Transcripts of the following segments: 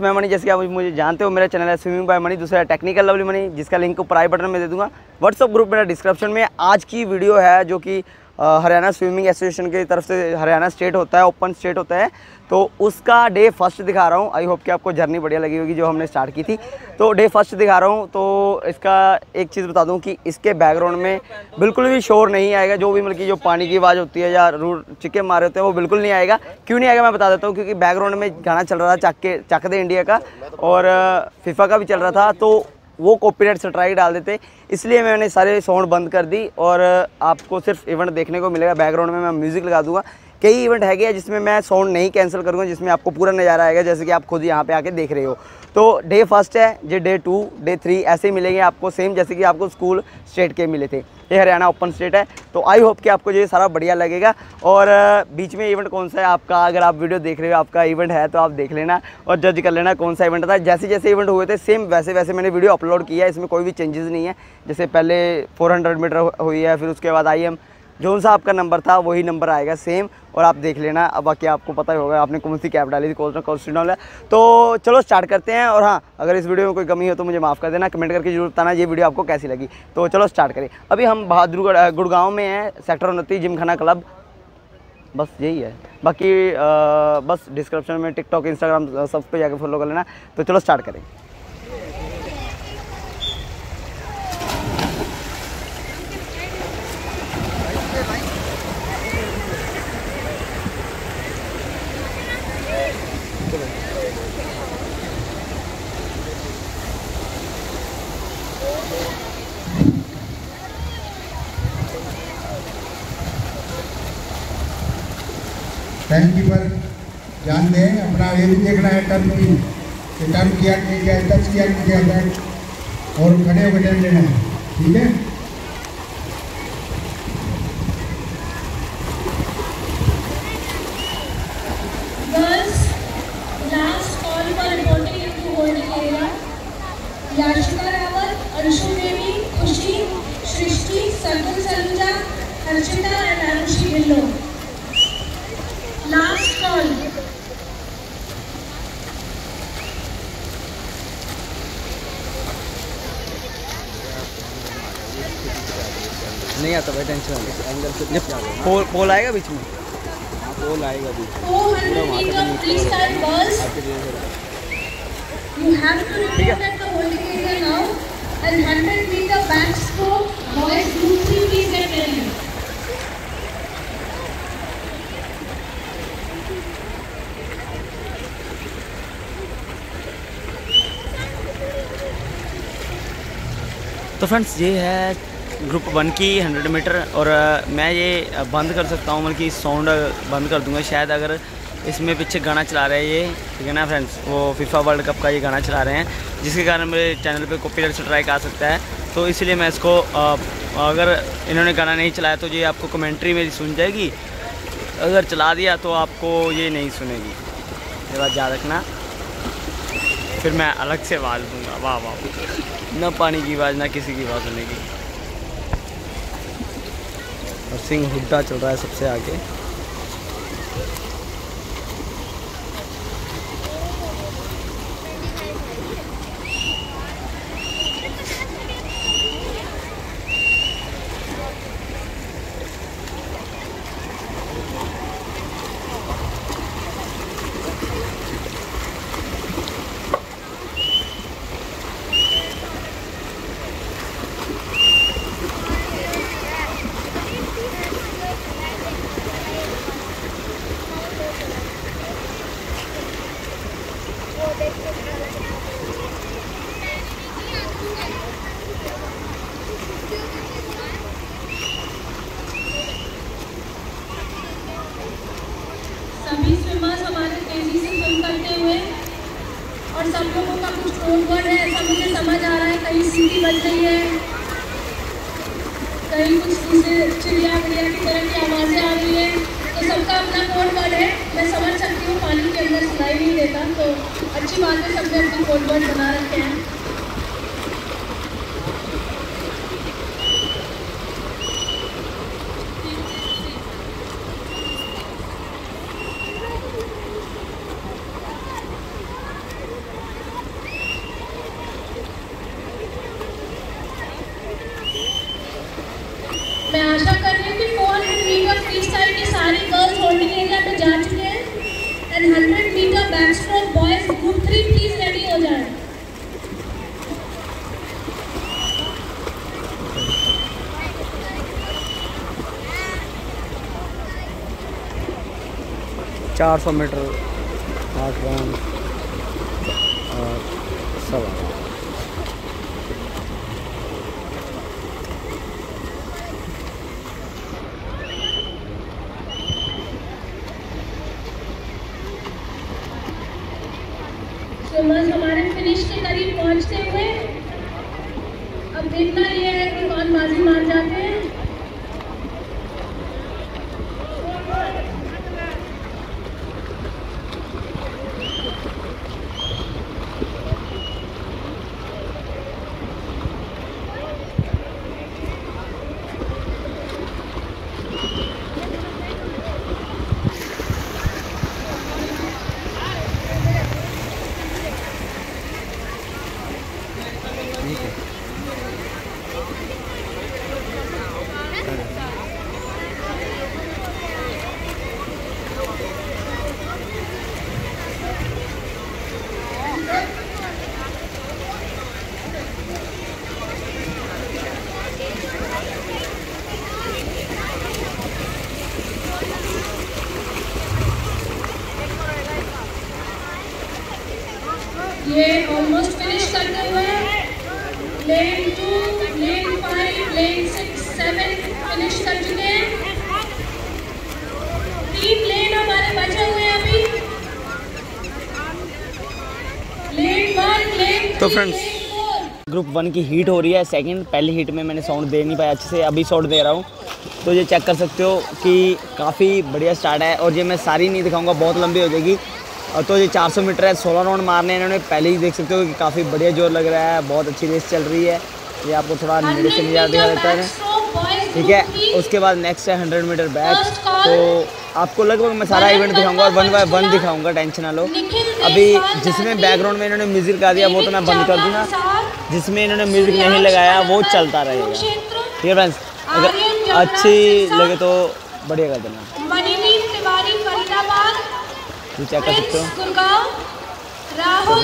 मैं मनी, जैसे कि आप मुझे जानते हो, मेरा चैनल है स्विमिंग बाय मनी दूसरा टेक्निकल लवली मनी जिसका लिंक ऊपर आई बटन में दे दूँगा। व्हाट्सअप ग्रुप मेरा डिस्क्रिप्शन में आज की वीडियो है, जो कि हरियाणा स्विमिंग एसोसिएशन की तरफ़ से हरियाणा स्टेट होता है ओपन स्टेट होता है। तो उसका डे फ़र्स्ट दिखा रहा हूँ। आई होप कि आपको जर्नी बढ़िया लगी होगी जो हमने स्टार्ट की थी। तो डे फ़र्स्ट दिखा रहा हूँ। तो इसका एक चीज़ बता दूँ कि इसके बैकग्राउंड में बिल्कुल भी शोर नहीं आएगा। जो भी मतलब की जो पानी की आवाज़ होती है या रूट चिक्के मारे होते हैं, वो बिल्कुल नहीं आएगा। क्यों नहीं आएगा मैं बता देता हूँ, क्योंकि बैकग्राउंड में गाना चल रहा था चक के चक दे इंडिया का और फिफा का भी चल रहा था। तो वो कॉपीराइट स्ट्राइक डाल देते। इसलिए मैंने सारे साउंड बंद कर दी और आपको सिर्फ़ इवेंट देखने को मिलेगा। बैकग्राउंड में मैं म्यूज़िक लगा दूँगा। कई इवेंट है जिसमें मैं साउंड नहीं कैंसिल करूँगा, जिसमें आपको पूरा नज़ारा आएगा, जैसे कि आप खुद यहाँ पे आके देख रहे हो। तो डे फ़र्स्ट है जो डे टू डे थ्री ऐसे ही मिलेंगे आपको सेम जैसे कि आपको स्कूल स्टेट के मिले थे। ये हरियाणा ओपन स्टेट है तो आई होप कि आपको ये सारा बढ़िया लगेगा। और बीच में इवेंट कौन सा है आपका? अगर आप वीडियो देख रहे हो, आपका इवेंट है तो आप देख लेना और जज कर लेना कौन सा इवेंट था। जैसे जैसे इवेंट हुए थे सेम वैसे वैसे मैंने वीडियो अपलोड किया इसमें कोई भी चेंजेस नहीं है। जैसे पहले फोर मीटर हुई है, फिर उसके बाद आई जो सा आपका नंबर था वही नंबर आएगा सेम और आप देख लेना अब बाकी आपको पता ही होगा आपने कौन सी कैब डाली थी कौन सा क्वेश्चन है। तो चलो स्टार्ट करते हैं और हाँ अगर इस वीडियो में कोई कमी हो तो मुझे माफ़ कर देना कमेंट करके ज़रूर बताना ये वीडियो आपको कैसी लगी। तो चलो स्टार्ट करें। अभी हम बहादुरगढ़ गुड़गांव में हैं सेक्टर उन्नति जिमखाना क्लब बस यही है। बाकी आ, बस डिस्क्रिप्शन में टिकटॉक इंस्टाग्राम सब पे जाकर फॉलो कर लेना। तो चलो स्टार्ट करें। टाइम कीपर ध्यान दें अपना ये भी देखना है टर्न भी कि टर्न किया नहीं किया टच किया नहीं किया बैट और खड़े होकर टाइम लेना। है? ठीक है याशिका लास्ट कॉल नहीं आता भाई टेंशन एंगल से लिफ्ट पोल पोल आएगा बीच में? पोल आएगा बीच में। Please stand girls you have to report at the holding area now and 100 meter backstroke boys group 3 please get ready तो फ्रेंड्स, ये है ग्रुप वन की 100 मीटर और मैं ये बंद कर सकता हूँ बल्कि साउंड बंद कर दूँगा शायद, अगर इसमें पीछे गाना चला रहे हैं ये, ठीक है ना फ्रेंड्स? वो फीफा वर्ल्ड कप का ये गाना चला रहे हैं, जिसके कारण मेरे चैनल पे कॉपीराइट स्ट्राइक आ सकता है। तो इसलिए मैं इसको अगर इन्होंने गाना नहीं चलाया तो ये आपको कमेंट्री मेरी सुन जाएगी। अगर चला दिया तो आपको ये नहीं सुनेगी। ये बात याद रखना। फिर मैं अलग से आवाज़ दूँगा। वाह वाह। ना पानी की आवाज़, ना किसी की आवाज़ सुनेगी और सिंह हुड्डा चल रहा है सबसे आगे। 400 मीटर तो ग्रुप वन की हीट हो रही है सेकंड पहली हीट में मैंने साउंड दे नहीं पाया अच्छे से अभी साउंड दे रहा हूँ। तो ये चेक कर सकते हो कि काफ़ी बढ़िया स्टार्ट है और ये मैं सारी नहीं दिखाऊँगा बहुत लंबी हो जाएगी। और तो ये 400 मीटर है 16 राउंड मारने हैं इन्होंने पहले ही देख सकते हो कि काफ़ी बढ़िया ज़ोर लग रहा है बहुत अच्छी रेस चल रही है। ये आपको थोड़ा नेड़े से नज़ारा दिखा देता है। ठीक है उसके बाद नेक्स्ट है हंड्रेड मीटर बैक तो आपको लगभग मैं सारा इवेंट दिखाऊँगा और वन बाय वन दिखाऊँगा टेंशन ना लो। अभी जिसमें बैकग्राउंड में इन्होंने म्यूज़िक लगा दिया वो तो मैं बंद कर दूँगा। जिसमें इन्होंने म्यूज़िक नहीं लगाया वो चलता रहेगा। ठीक है फ्रेंड्स अगर अच्छी लगे तो बढ़िया कर देना। चेक कर सकते हो। राहुल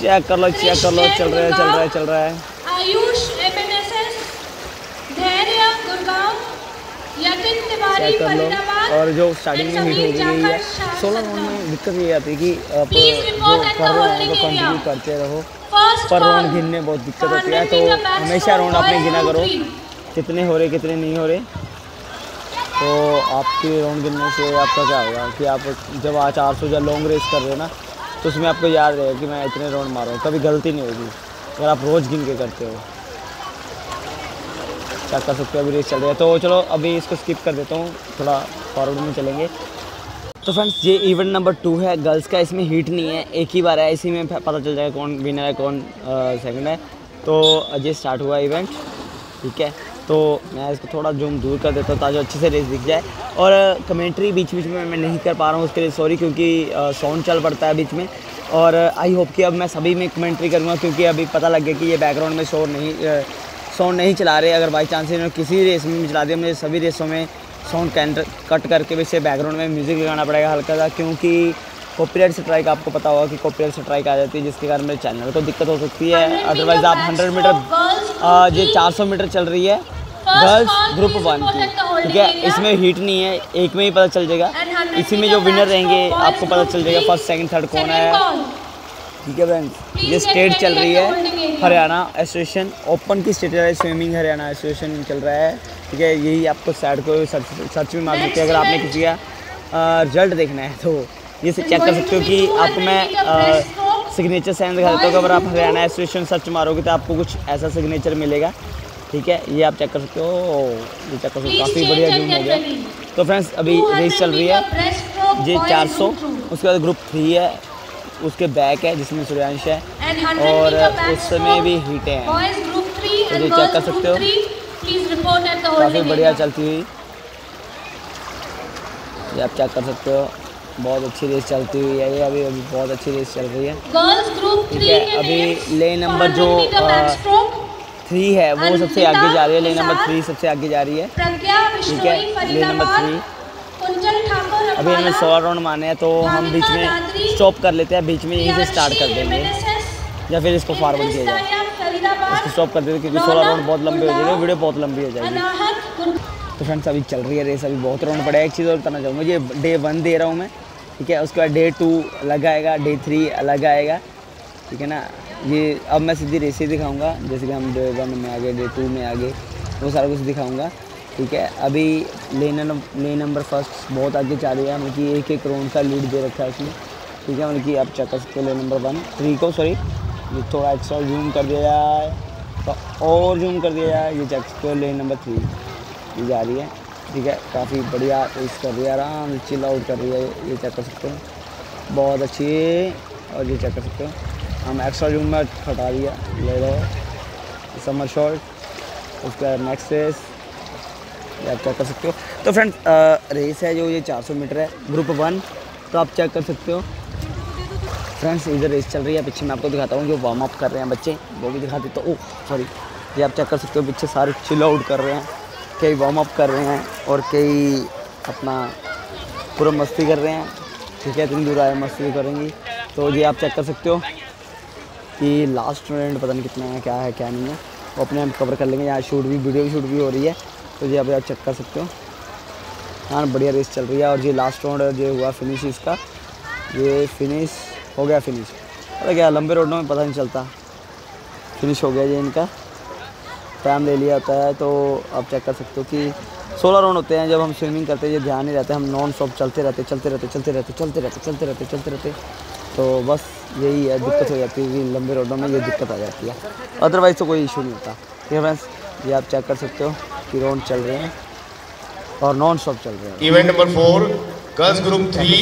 चेक कर लो चेक कर लो चल रहा है चल रहा है चल रहा है। आयुष एमएनएसएस धैर्य गुड़गांव यतिन तिवारी चेक कर लो। फरीदाबाद। और जो स्टार्टिंग में हीट हो गई है सोलह राउंड में दिक्कत ये आती है कि आप जो कर रहे हो तो कंटिन्यू करते रहो पर राउंड गिनने बहुत दिक्कत होती है। तो हमेशा राउंड अपने गिना करो कितने हो रहे कितने नहीं हो रहे। तो आपके राउंड गिनने से आपका क्या होगा कि आप जब आज चार सौ या लॉन्ग रेस कर रहे हो ना तो उसमें आपको याद रहेगा कि मैं इतने राउंड मारा हूँ कभी गलती नहीं होगी। अगर आप रोज़ गिन के करते हो। क्या कर सकते हो? अभी रेस चल रही है। तो चलो अभी इसको स्किप कर देता हूँ थोड़ा फॉरवर्ड में चलेंगे। तो फ्रेंड्स ये इवेंट नंबर टू है। गर्ल्स का इसमें हीट नहीं है। एक ही बार है, इसी में पता चल जाएगा कौन विनर है, कौन सेकंड है। तो अजय स्टार्ट हुआ इवेंट ठीक है? तो मैं इसको थोड़ा जूम दूर कर देता हूँ ताकि अच्छे से रेस दिख जाए। और कमेंट्री बीच बीच में मैं नहीं कर पा रहा हूँ उसके लिए सॉरी क्योंकि साउंड चल पड़ता है बीच में। और आई होप कि अब मैं सभी में कमेंट्री करूँगा, क्योंकि अभी पता लग गया कि ये बैकग्राउंड में शोर नहीं साउंड नहीं चला रहे। अगर बाई चांस इन्होंने किसी रेस में भी चला दिया, मुझे सभी रेसों में साउंड कट करके भी से बैकग्राउंड में म्यूज़िक लगाना पड़ेगा हल्का सा क्योंकि कॉपीराइट स्ट्राइक आपको पता होगा कि कॉपीराइट स्ट्राइक आ जाती है जिसके कारण मेरे चैनल को दिक्कत हो सकती है। अदरवाइज़ आप 100 मीटर ये 400 मीटर चल रही है गर्ल्स ग्रुप वन की। ठीक है? इसमें हीट नहीं है एक में ही पता चल जाएगा। इसी में जो विनर रहेंगे आपको पता चल जाएगा फ़र्स्ट सेकंड थर्ड कौन है। ठीक है फ्रेंड्स ये स्टेट चल रही है। हरियाणा एसोसिएशन ओपन की स्टेट है स्विमिंग हरियाणा एसोसिएशन चल रहा है। ठीक है यही आपको साइड को सर्च सर्च में मार सकते हैं अगर आपने किसी का रिज़ल्ट देखना है तो ये चेक कर सकते हो कि आपको मैं सिग्नेचर साइन दिखा देता हूँ अगर आप हरियाणा एसोसिएशन सर्च मारोगे तो आपको कुछ ऐसा सिग्नेचर मिलेगा ठीक है? ये आप चेक कर सकते हो ये चेक कर सकते हो काफ़ी बढ़िया जूम हो गया। तो फ्रेंड्स अभी रेस चल रही है ये 400 उसके बाद ग्रुप थ्री है उसके बैक है जिसमें सूर्यांश है और उसमें भी हीटें हैं। तो ये चेक कर सकते हो। काफ़ी बढ़िया चलती हुई। ये आप क्या कर सकते हो? बहुत अच्छी रेस चलती हुई है ये अभी अभी बहुत अच्छी रेस चल रही है। ठीक है अभी ले नंबर जो थ्री है वो सबसे आगे जा रही है ले नंबर थ्री सबसे आगे जा रही है। ठीक है लेन नंबर थ्री अभी हमें सौ राउंड माने हैं तो हम बीच में स्टॉप कर लेते हैं बीच में यहीं से स्टार्ट कर देंगे। या फिर इसको फॉरवर्ड किया जाए। इसको स्टॉप कर देते हैं क्योंकि सोलह राउंड बहुत लंबे हो जाएँगे वीडियो बहुत लंबी हो जाएगी। तो फ्रेंड्स अभी चल रही है रेस अभी बहुत राउंड पड़े हैं। एक चीज़ और बताना चाहूँगा ये डे वन दे रहा हूँ मैं ठीक है? उसके बाद डे टू अलग आएगा डे थ्री अलग आएगा ठीक है ना? ये अब मैं सीधी रेस ही दिखाऊँगा जैसे कि हम डे वन में आगे डे टू में आगे वो सारा कुछ दिखाऊँगा ठीक है? अभी लेन लेन नंबर फ़र्स्ट बहुत आगे जा रही है मतलब कि एक एक राउंड का लीड दे रखा है उसमें ठीक है? मतलब कि आप चेक कर सकते हो लेन नंबर वन थ्री को सॉरी ये थोड़ा एक्स्ट्रा जूम कर दिया जाए तो और जूम कर दिया जाए ये चेक हो लेन नंबर थ्री ये जा रही है। ठीक है, काफ़ी बढ़िया रेस कर रही है, आराम से चिल आउट कर रही है, ये चेक कर सकते हो। बहुत अच्छी, और ये चेक कर सकते हो। हम एक्स्ट्रा जूम में हटा दिया। ले लो। समर शॉर्ट उसका नेक्स्ट रेस ये आप चेक कर सकते हो। तो फ्रेंड्स रेस है जो ये 400 मीटर है ग्रुप वन तो आप चेक कर सकते हो। फ्रेंड्स इधर रेस चल रही है। पीछे मैं आपको दिखाता हूँ जो वार्म अप कर रहे हैं बच्चे। वो भी दिखा देता हूँ ओह सॉरी ये आप चेक कर सकते हो, पीछे सारे चिल आउट कर रहे हैं। कई वार्म अप कर रहे हैं और कई अपना पूरा मस्ती कर रहे हैं। ठीक है, इतनी दूर आए, मस्ती भी करेंगी। तो ये आप चेक कर सकते हो कि लास्ट मिनट पता नहीं कितना है, क्या है, क्या नहीं है। वो अपने हम कवर कर लेंगे। यहाँ शूट भी वीडियो शूट भी हो रही है। तो ये आप आप चेक कर सकते हो। हाँ बढ़िया रेस चल रही है। और ये लास्ट राउंड जो हुआ फिनिश इसका। ये फिनिश हो गया फिनिश पता क्या, लंबे रोडों में पता नहीं चलता। फिनिश हो गया ये इनका। टाइम ले लिया होता है तो आप चेक कर सकते हो कि सोलह राउंड होते हैं, जब हम स्विमिंग करते हैं ये ध्यान नहीं रहता, हम नॉन स्टॉप चलते रहते चलते रहते चलते रहते चलते रहते चलते रहते चलते रहते। तो बस यही है, दिक्कत हो जाती है कि लंबे रोडों में ये दिक्कत आ जाती है। अदरवाइज़ तो कोई इशू नहीं होता। ठीक है फ्रेंड्स ये आप चेक कर सकते हो कि राउंड चल रहे हैं और नॉन स्टॉप चल रहे हैं। Event number four girls group three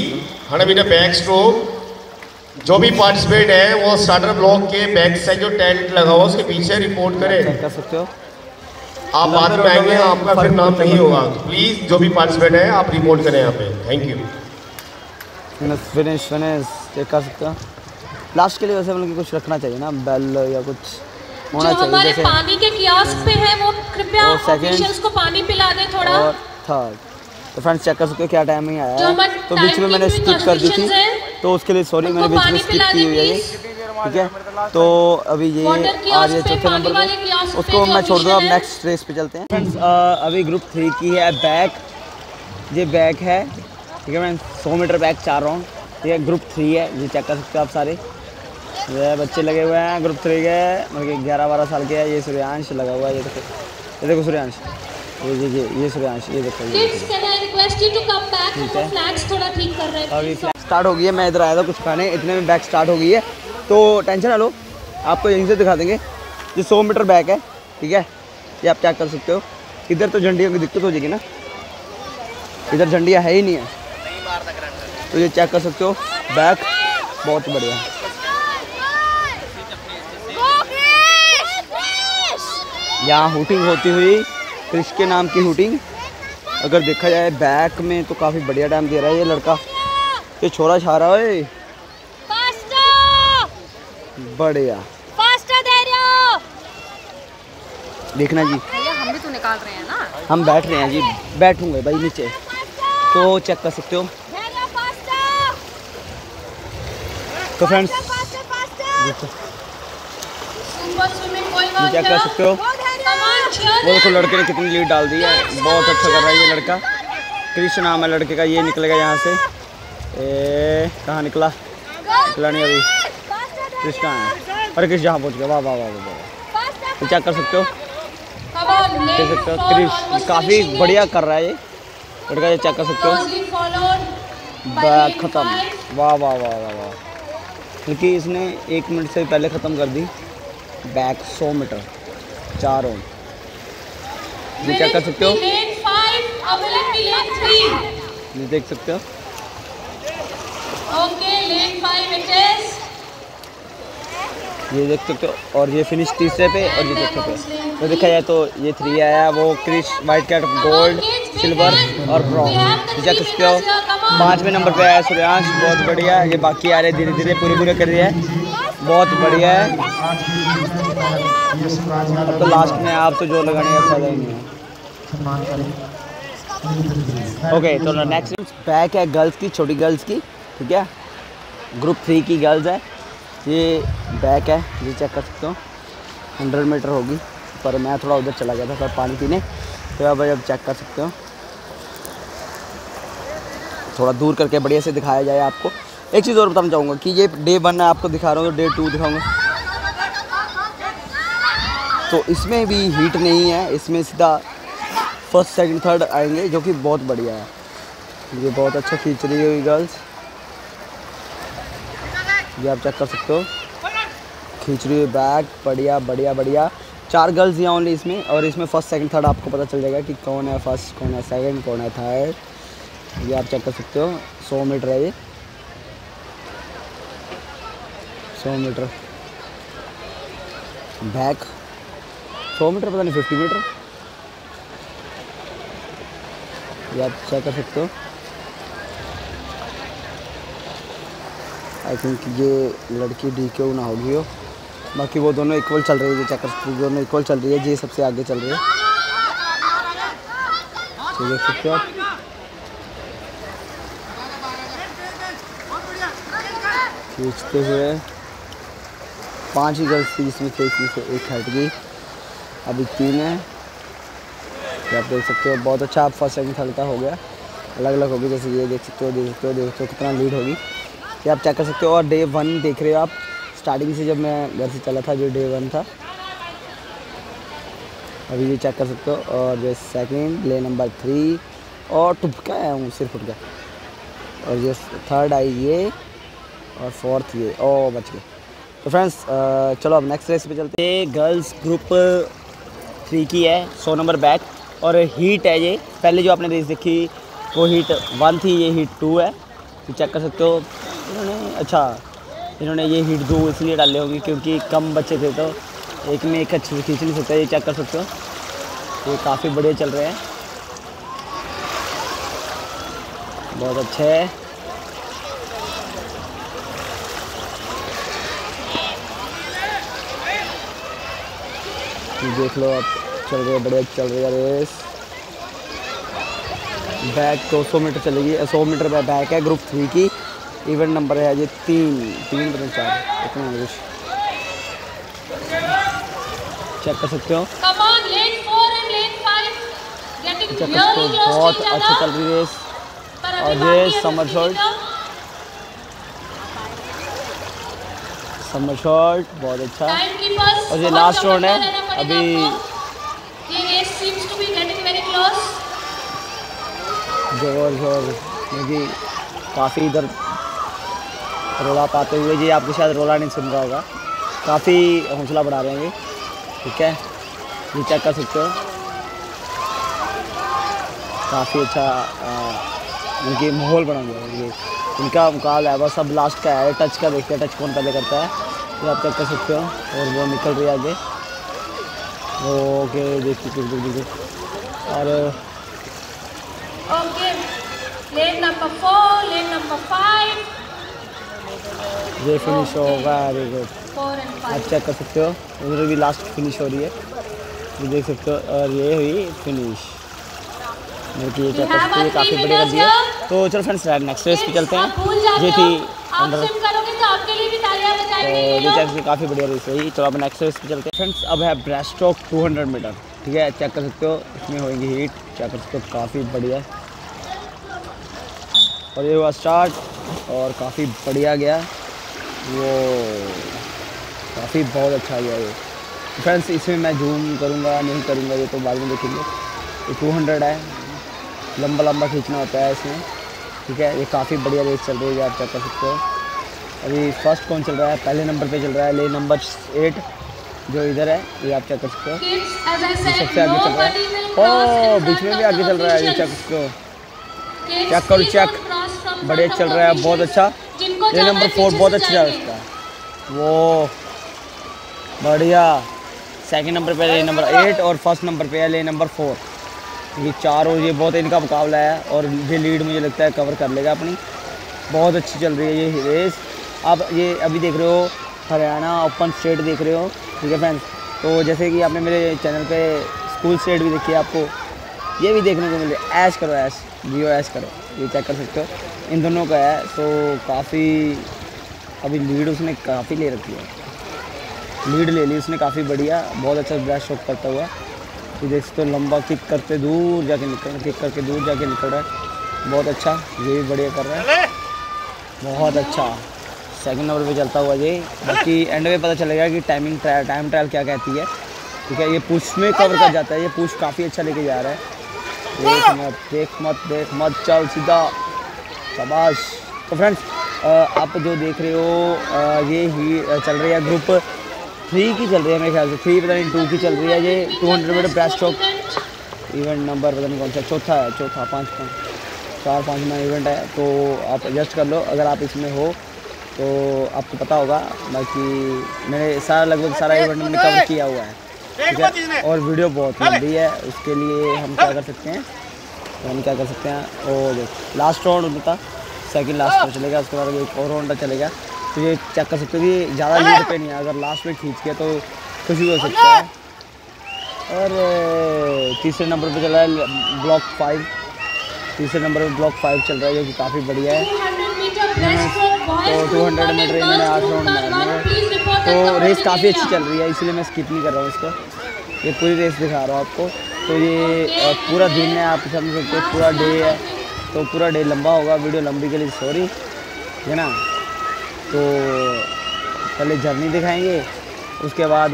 hundred metre backstroke जो भी पार्टिसिपेट है वो स्टार्टर ब्लॉक के बैक साइड जो टेंट लगा हुआ उसके पीछे रिपोर्ट करें। कर सकते हो? आप बाद में आएँगे आपका फिर नाम नहीं होगा। प्लीज़ जो भी पार्टिसिपेट है आप रिपोर्ट करें यहाँ पे। Thank you finish finish check कर सकते हो? लास्ट के लिए वैसे मतलब कुछ रखना चाहिए ना बेल या कुछ होना जो चाहिए हमारे जैसे पानी के कियोस्क पे है वो कृपया ऑफिशियल्स को पानी पिला दें थोड़ा। और थर्ड तो फ्रेंड्स चेक कर सकते हो क्या टाइम टाइमिंग आया है तो बीच में मैंने स्किप कर दी थी। तो उसके लिए सॉरी मैंने बीच में स्किप की हुई है। ये ठीक है? तो अभी ये आ रही है चौथे नंबर वाले पे kiosk पे उसको मैं छोड़ दूँगा अब नेक्स्ट रेस पे चलते हैं। फ्रेंड्स अभी ग्रुप थ्री की है बैक ये बैक है। ठीक है फ्रेंड्स सौ मीटर बैक चाह रहा हूँ ठीक है ग्रुप थ्री है। ये चेक कर सकते हो आप सारे। ये बच्चे लगे हुए हैं। ग्रुप थ्री के मतलब ग्यारह बारह साल के है। ये सूर्यांश लगा हुआ है। ये देखो। ये देखो सूर्यांश। ये ये ये ये देखो kids can I request you to come back हम फ्लैग्स थोड़ा ठीक कर रहे हैं अभी स्टार्ट हो गई है मैं इधर आया था कुछ खाने इतने में बैक स्टार्ट हो गई है। तो टेंशन ना लो आपको यहीं से दिखा देंगे। ये सौ मीटर बैक है ठीक है? ये आप चेक कर सकते हो? इधर तो झंडियों की दिक्कत हो जाएगी ना। इधर झंडियाँ है ही नहीं है। तो ये चेक कर सकते हो बैक बहुत बढ़िया। है यहाँ हुटिंग होती हुई क्रिश के नाम की हुटिंग। अगर देखा जाए बैक में तो काफ़ी बढ़िया टाइम दे रहा है ये लड़का। ये छोरा छा रहा है। बढ़िया। देखना जी। भैया हम भी तो निकाल रहे हैं ना। हम बैठ रहे हैं जी। बैठूँगे भाई नीचे। तो चेक कर सकते हो। तो फ्रेंड्स चेक कर सकते हो। वो देखो, लड़के ने कितनी लीड डाल दी है। बहुत अच्छा कर रहा है ये लड़का। कृष्ण नाम है लड़के का, ये निकलेगा यहाँ से। ए, कहाँ निकला? निकला नहीं अभी। कृष्ण है। अरे कृष्ण जहाँ पहुँच गया। वाह वाह वाह वाह वाह। चेक कर सकते हो? देख सकते हो, कृष्ण काफ़ी बढ़िया कर रहा है ये। लड़का, ये चेक कर सकते हो? ख़त्म। वाह वाह वाह वाह वाह। क्योंकि इसने एक मिनट से पहले ख़त्म कर दी। बैक सौ मीटर। चार। राउंड ये क्या कर सकते हो? ये देख सकते हो। Okay lane five it is ये देख सकते हो, और ये फिनिश तीसरे पे, और ये चौथे पे। तो देखा जाए तो ये थ्री आया, वो Krish white cat gold silver और ब्राउन कर सकते हो पाँचवें नंबर पे आया सूर्यांश, बहुत बढ़िया। ये बाकी आ रहे धीरे धीरे पूरे पूरे कर रही है। बहुत बढ़िया है। अब तो लास्ट में आप तो जो लगाने का नहीं ओके तो नेक्स्ट बैक है गर्ल्स की, छोटी गर्ल्स की, ठीक है? ग्रुप थ्री की गर्ल्स है। ये बैक है, ये चेक कर सकते हो। हंड्रेड मीटर होगी, पर मैं थोड़ा उधर चला गया था सर पानी पीने। तो अब अब चेक कर सकते हो। थोड़ा दूर करके बढ़िया से दिखाया जाए आपको। एक चीज़ और बताना चाहूँगा कि ये डे वन आपको दिखा रहा हूँ तो डे टू दिखाऊँगा। तो इसमें भी हीट नहीं है, इसमें सीधा फ़र्स्ट सेकंड थर्ड आएँगे, जो कि बहुत बढ़िया है। ये बहुत अच्छा खींच रही है गर्ल्स ये आप चेक कर सकते हो। खींच रही है बैग, बढ़िया बढ़िया बढ़िया। चार गर्ल्स यहाँ ओनली इसमें और इसमें फ़र्स्ट सेकंड थर्ड आपको पता चल जाएगा कि कौन है फ़र्स्ट कौन है सेकंड कौन है थर्ड ये आप चेक कर सकते हो। सौ मीटर है ये। सौ मीटर। बैक सौ मीटर पता नहीं फिफ्टी मीटर। ये आप चेक कर सकते हो। आई थिंक ये लड़की डी क्यू ना होगी हो बाकी वो दोनों इक्वल चल रही है, ये चेक कर सकते हो दोनों इक्वल चल रही है, ये सबसे आगे चल रही है। तो देख सकते हो खींचते हुए पाँच ही गर्ल्स थी जिसमें से इसमें से एक हट गई। अभी तीन है। आप देख सकते हो, बहुत अच्छा आप फ़र्स्ट सेकंड थर्ड का हो गया। अलग अलग होगी, जैसे ये देख सकते हो, देख सकते हो, देख सकते हो, कितना लीड होगी। ये आप चेक कर सकते हो। और डे वन देख रहे हो आप स्टार्टिंग से जब मैं घर से चला था, जो डे वन था, अभी ये चेक कर सकते हो। और जो सेकंड ले नंबर थ्री और टुपका आया हूँ, सिर्फ़ उठ और जो थर्ड आई ये, और फोर्थ ये, ओ, बच गए। तो फ्रेंड्स चलो अब नेक्स्ट रेस पे चलते हैं। गर्ल्स ग्रुप थ्री की है सौ नंबर बैक और हीट है ये, पहले जो आपने रेस देखी, वो हीट वन थी, ये हीट टू है। तो चेक कर सकते हो। इन्होंने अच्छा इन्होंने ये हीट दो इसलिए डाले होंगे क्योंकि कम बच्चे थे तो एक में एक अच्छे से खींच नहीं सकता, ये चेक कर सकते हो। ये काफ़ी बढ़िया चल रहे हैं। बहुत अच्छे है। देख लो आप, चल रही है, बढ़िया चल रही है रेस बैक 200 मीटर चलेगी सौ मीटर पे बैक है ग्रुप थ्री की। इवेंट नंबर है ये तीन तीन पता चार इतना कुछ। चेक कर सकते हो। चेक कर सकते हो बहुत अच्छा चल रही है रेस और ये summer summer 50 short. Metre. Summer short बहुत अच्छा। और ये लास्ट राउंड है। अभी आपको. ये race seems to be getting very close. ज़ोर ज़ोर क्योंकि काफ़ी इधर रोला पाते हुए जी, आपको शायद रोला नहीं सुन रहा होगा। काफ़ी हौसला बढ़ा रहे हैं ये। ठीक है? ये चेक कर सकते हो। काफ़ी अच्छा उनकी माहौल बना हुआ है ये। इनका मुकाबला है, बस अब लास्ट का है। टच का देखते हैं टच कौन पहले करता है। ये आप चेक कर सकते हो, और वो निकल रही है आगे। ओके देखिए देखिए। और Okay. Lane number four, lane number five, ये फिनिश होगा वेरी गुड आप. चेक कर सकते हो। उधर भी लास्ट फिनिश हो रही है। ये देख सकते हो और ये हुई फिनिश ये चेक कर सकते हो काफ़ी बढ़िया कर दिया। तो चलो फ्रेंड्स नेक्स्ट रेस पे चलते हैं। ये थी करोगे तो आपके लिए भी तालियाँ बजाएँगे ये लोग चेक काफ़ी बढ़िया रेस रही। चलो अब नेक्स्ट रेस पे चलते हैं। फ्रेंड्स अब है ब्रेस्ट स्ट्रोक 200 मीटर ठीक है चेक कर सकते हो। इसमें होएगी हीट चेक कर सकते हो काफ़ी बढ़िया। और ये हुआ स्टार्ट और काफ़ी बढ़िया गया। वो काफ़ी बहुत अच्छा गया ये। फ्रेंड्स इसमें मैं जूम करूँगा नहीं करूँगा ये तो बाद में देखेंगे। ये टू हंड्रेड है। लंबा लंबा खींचना होता है इसमें। ठीक है? ये काफ़ी बढ़िया रेस चल रही है आप चेक कर सकते हो। अभी फ़र्स्ट कौन चल रहा है? पहले नंबर पे चल रहा है। ले नंबर एट जो इधर है ये आप चेक कर सकते हो। सबसे आगे चल रहा है। ओ बीच में भी आगे चल रहा है ये चेक कर सकते हो। चेक करो चेक बढ़िया चल रहा है बहुत अच्छा। ये नंबर फोर बहुत अच्छा है जाएँगे। उसका। वो बढ़िया। सेकंड नंबर पे ले नंबर एट और फ़र्स्ट नंबर पे है ले नंबर फोर ये चार और ये बहुत इनका मुकाबला है और ये लीड मुझे लगता है कवर कर लेगा अपनी। बहुत अच्छी चल रही है ये रेस आप ये अभी देख रहे हो हरियाणा ओपन स्टेट देख रहे हो ठीक है फ्रेंड्स तो जैसे कि आपने मेरे चैनल पे स्कूल स्टेट भी देखी है आपको ये भी देखने को मिले ऐश करो ऐश जियो ऐश करो। ये चेक कर सकते हो। इन दोनों का है तो काफ़ी, अभी लीड उसने काफ़ी ले रखी है। लीड ले ली, उसने काफ़ी बढ़िया, बहुत अच्छा ब्रश शॉट करता हुआ। ये देख सकते हो, लंबा किक करते दूर जाके निकल किक करके दूर जाके निकल रहा है। बहुत अच्छा ये भी बढ़िया कर रहा है। बहुत अच्छा। सेकंड नंबर पे चलता हुआ ये, बाकी एंड में पता चलेगा कि टाइमिंग ट्रायल टाइम ट्रायल क्या कहती है। ठीक है, ये पुश में कवर कर जाता है, ये पुश काफ़ी अच्छा लेके जा रहा है। देख मत देख मत देख मत, चल सीधा। शाबाश। तो फ्रेंड्स आप जो देख रहे हो ये ही चल रही है ग्रुप थ्री की चल रही है मेरे ख्याल से। थ्री पता नहीं टू की चल रही है ये। Two hundred metre breaststroke event number पता नहीं कौन सा चौथा है चौथा पाँच पाँच चार पाँच में इवेंट है। तो आप एडजस्ट कर लो अगर आप इसमें हो तो आपको पता होगा बाकी मैंने सारा लगभग सारा इवेंट मैंने कवर किया हुआ है। ठीक है? और वीडियो बहुत लंबी है उसके लिए हम क्या कर सकते हैं? तो हम क्या कर सकते हैं? और लास्ट राउंड होता सेकंड लास्ट राउंड चलेगा उसके बाद एक और राउंड चलेगा तो ये चेक कर सकते हो कि ज़्यादा लीड पे नहीं है। अगर लास्ट में खींच के तो भी हो सकता है। और तीसरे नंबर पे चल रहा है ब्लॉक फाइव तीसरे नंबर पे ब्लॉक फाइव चल रहा है, जो कि काफ़ी बढ़िया है। तो टू हंड्रेड मीटर इन्होंने आठ राउंड मारने तो रेस काफ़ी अच्छी चल रही है, इसलिए मैं स्किप नहीं कर रहा हूँ इसको। ये पूरी रेस दिखा रहा हूँ आपको। तो ये पूरा दिन है, आप समझ सकते हो पूरा डे है। तो पूरा डे लंबा होगा, वीडियो लंबी के लिए सॉरी है ना? तो पहले जर्नी दिखाएँगे, उसके बाद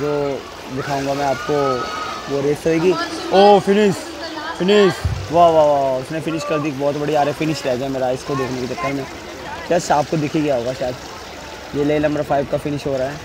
जो दिखाऊँगा मैं आपको, वो रेस होएगी। ओ फिनिश फिनिश वाह वाह वाह उसने फिनिश कर दी, बहुत बढ़िया। आ रहा फिनिश रह गया मेरा, इसको देखने के चक्कर में। जस्ट आपको दिख ही गया होगा शायद। ये ले नंबर फाइव का फिनिश हो रहा है।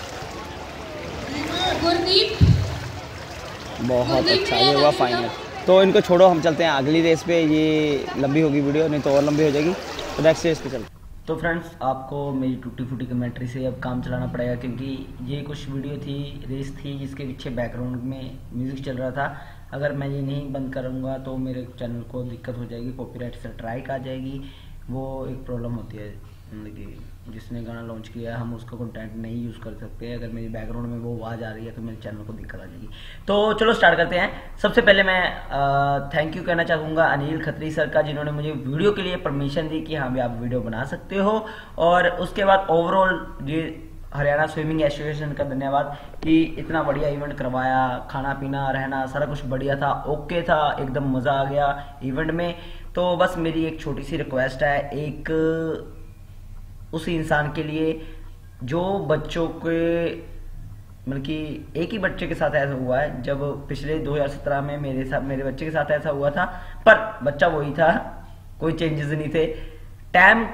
बहुत अच्छा ये हुआ फाइनल तो इनको छोड़ो हम चलते हैं अगली रेस पे ये लंबी होगी वीडियो नहीं तो और लंबी हो जाएगी। तो नेक्स्ट रेस पे चलते तो फ्रेंड्स आपको मेरी टूटी फूटी कमेंट्री से अब काम चलाना पड़ेगा क्योंकि ये कुछ वीडियो थी रेस थी जिसके पीछे बैकग्राउंड में म्यूज़िक चल रहा था। अगर मैं ये नहीं बंद करूँगा तो मेरे चैनल को दिक्कत हो जाएगी कॉपीराइट से ट्राइक आ जाएगी वो एक प्रॉब्लम होती है ज़िंदगी जिसने गाना लॉन्च किया हम उसका कंटेंट नहीं यूज़ कर सकते। अगर मेरी बैकग्राउंड में वो आवाज़ आ रही है तो मेरे चैनल को दिक्कत आ जाएगी। तो चलो स्टार्ट करते हैं। सबसे पहले मैं थैंक यू कहना चाहूँगा अनिल खत्री सर का, जिन्होंने मुझे वीडियो के लिए परमिशन दी कि हाँ भी आप वीडियो बना सकते हो। और उसके बाद ओवरऑल ये हरियाणा स्विमिंग एसोसिएशन का धन्यवाद कि इतना बढ़िया इवेंट करवाया। खाना पीना, रहना, सारा कुछ बढ़िया था ओके था, एकदम मज़ा आ गया इवेंट में। तो बस मेरी एक छोटी सी रिक्वेस्ट है, एक उस इंसान के लिए जो बच्चों के मतलब कि एक ही बच्चे के साथ ऐसा हुआ है, जब पिछले 2017 में मेरे साथ, मेरे बच्चे के साथ ऐसा हुआ था, पर बच्चा वही था, कोई चेंजेस नहीं थे। टाइम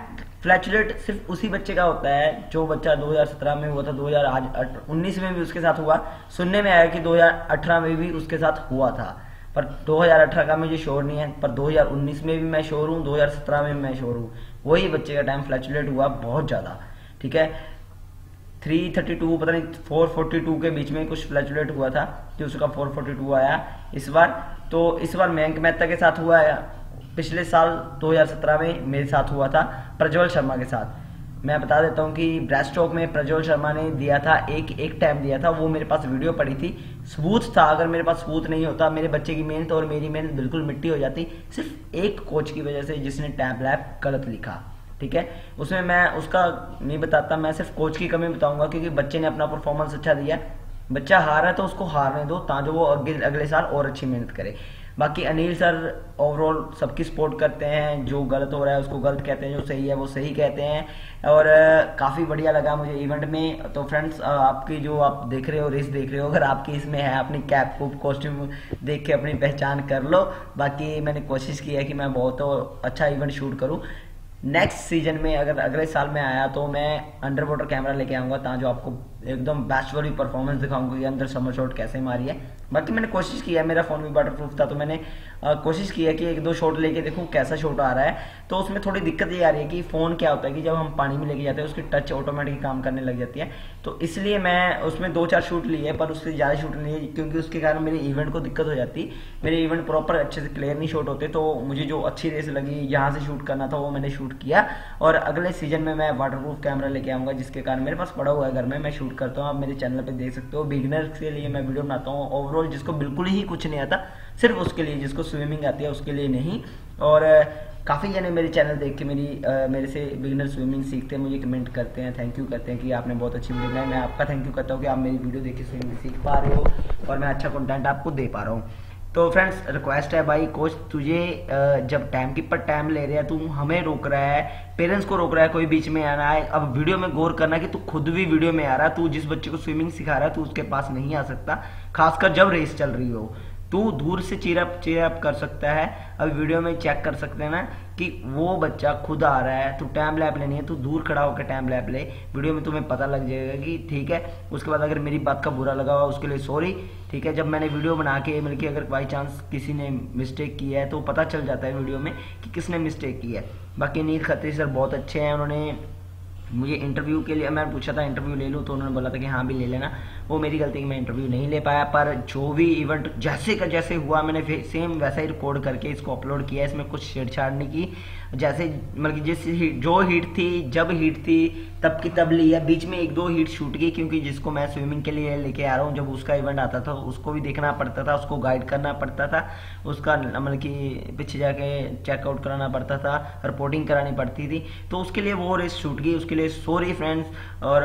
फ्लैचुलेट सिर्फ़ उसी बच्चे का होता है, जो बच्चा 2017 में हुआ था 2019 में भी उसके साथ हुआ, सुनने में आया कि 2018 में भी उसके साथ हुआ था। पर 2018 का मुझे शोर नहीं है, पर 2019 में भी मैं शोर हूँ 2017 में मैं शोर हूँ। वही बच्चे का टाइम फ्लैचुलेट हुआ बहुत ज़्यादा, ठीक है? 332 पता नहीं 442 के बीच में कुछ फ्लैचुलेट हुआ था कि उसका 442 आया इस बार। तो इस बार मयंक मेहता के साथ हुआ है। पिछले साल 2017 में मेरे साथ हुआ था, प्रज्वल शर्मा के साथ। मैं बता देता हूँ कि ब्रेस्ट स्ट्रोक में प्रज्वल शर्मा ने दिया था, एक एक टाइम दिया था। वो मेरे पास वीडियो पड़ी थी। सबूत था, अगर मेरे पास सबूत नहीं होता, मेरे बच्चे की मेहनत और मेरी मेहनत बिल्कुल मिट्टी हो जाती, सिर्फ़ एक कोच की वजह से जिसने टैप लैप गलत लिखा, ठीक है? उसमें मैं उसका नहीं बताता, मैं सिर्फ़ कोच की कमी बताऊँगा, क्योंकि बच्चे ने अपना परफॉर्मेंस अच्छा दिया। बच्चा हार रहा है तो उसको हारने दो ताकि वो अगले अगले साल और अच्छी मेहनत करे। बाकी अनिल सर ओवरऑल सबकी सपोर्ट करते हैं, जो गलत हो रहा है उसको गलत कहते हैं, जो सही है वो सही कहते हैं। और काफ़ी बढ़िया लगा मुझे इवेंट में। तो फ्रेंड्स आपकी जो आप देख रहे हो रेस देख रहे हो, अगर आपकी इसमें है, अपनी कैप कूप कॉस्ट्यूम देख के अपनी पहचान कर लो। बाकी मैंने कोशिश की है कि मैं बहुत अच्छा इवेंट शूट करूँ। नेक्स्ट सीज़न में अगर अगले साल में आया तो मैं अंडर वाटर कैमरा लेके आऊँगा ताकि जो आपको एकदम वाली परफॉर्मेंस दिखाऊँगा कि अंदर समर शॉट कैसे मारी है। बाकी मैंने कोशिश की है मेरा फ़ोन भी वाटर प्रूफ था तो मैंने आ, कोशिश की है कि एक दो शॉट लेके देखूँ कैसा शॉट आ रहा है। तो उसमें थोड़ी दिक्कत ये आ रही है कि फ़ोन क्या होता है कि जब हम पानी में लेके जाते हैं उसकी टच ऑटोमेटिक काम करने लग जाती है। तो इसलिए मैं उसमें दो चार शूट लिए पर उससे ज़्यादा शूट नहीं क्योंकि उसके कारण मेरे इवेंट को दिक्कत हो जाती। मेरे इवेंट प्रॉपर अच्छे से क्लियर नहीं शॉट होते तो मुझे जो अच्छी रेस लगी यहाँ से शूट करना था वो मैंने शूट किया। और अगले सीज़न में मैं वाटरप्रूफ कैमरा लेके आऊँगा जिसके कारण मेरे पास पड़ा हुआ है घर में मैं शूट करता हूँ आप मेरे चैनल पे देख सकते हो। बिगनर के लिए मैं वीडियो बनाता हूँ। ओवरऑल जिसको बिल्कुल ही कुछ नहीं आता सिर्फ़ उसके लिए जिसको स्विमिंग आती है उसके लिए नहीं। और काफ़ी जने मेरे चैनल देख के मेरी आ, मेरे से बिगनर स्विमिंग सीखते हैं मुझे कमेंट करते हैं थैंक यू करते हैं कि आपने बहुत अच्छी वीडियो बनाई। मैं आपका थैंक यू करता हूँ कि आप मेरी वीडियो देख के स्विमिंग सीख पा रहे हो और मैं अच्छा कंटेंट आपको दे पा रहा हूँ। तो फ्रेंड्स रिक्वेस्ट है भाई, कोच, तुझे जब टाइम कीपर टाइम ले रहा है, तू हमें रोक रहा है पेरेंट्स को रोक रहा है, कोई बीच में आना है, अब वीडियो में गौर करना कि तू खुद भी वीडियो में आ रहा है, तू जिस बच्चे को स्विमिंग सिखा रहा है, तू उसके पास नहीं आ सकता, खासकर जब रेस चल रही हो। तू दूर से चीरअप चीरअप कर सकता है, अब वीडियो में चेक कर सकते हैं ना कि वो बच्चा खुद आ रहा है, तू टाइम लैप लेनी है, तू दूर खड़ा होकर टाइम लैप ले। वीडियो में तुम्हें पता लग जाएगा कि ठीक है, उसके बाद अगर मेरी बात का बुरा लगा हुआ उसके लिए सॉरी ठीक है, जब मैंने वीडियो बना के मतलब कि अगर बाई चांस किसी ने मिस्टेक की है तो पता चल जाता है वीडियो में कि किसने मिस्टेक की है। बाकी नील खत्री सर बहुत अच्छे हैं, उन्होंने मुझे इंटरव्यू के लिए मैंने पूछा था इंटरव्यू ले लूँ तो उन्होंने बोला था कि हाँ भी ले लेना। वो मेरी गलती मैं इंटरव्यू नहीं ले पाया, पर जो भी इवेंट जैसे का जैसे हुआ, मैंने सेम वैसा ही रिकॉर्ड करके इसको अपलोड किया, इसमें कुछ छेड़छाड़ नहीं की। जैसे मतलब जिस जो हीट थी, जब हीट थी, तब की तब ली लिया बीच में एक दो हीट छूट गई क्योंकि जिसको मैं स्विमिंग के लिए लेके आ रहा हूँ, जब उसका इवेंट आता था, उसको भी देखना पड़ता था, उसको गाइड करना पड़ता था, उसका मतलब कि पीछे जाके चेकआउट कराना पड़ता था रिपोर्टिंग करानी पड़ती थी। तो उसके लिए वो रेस छूट गई उसके लिए सॉरी फ्रेंड्स और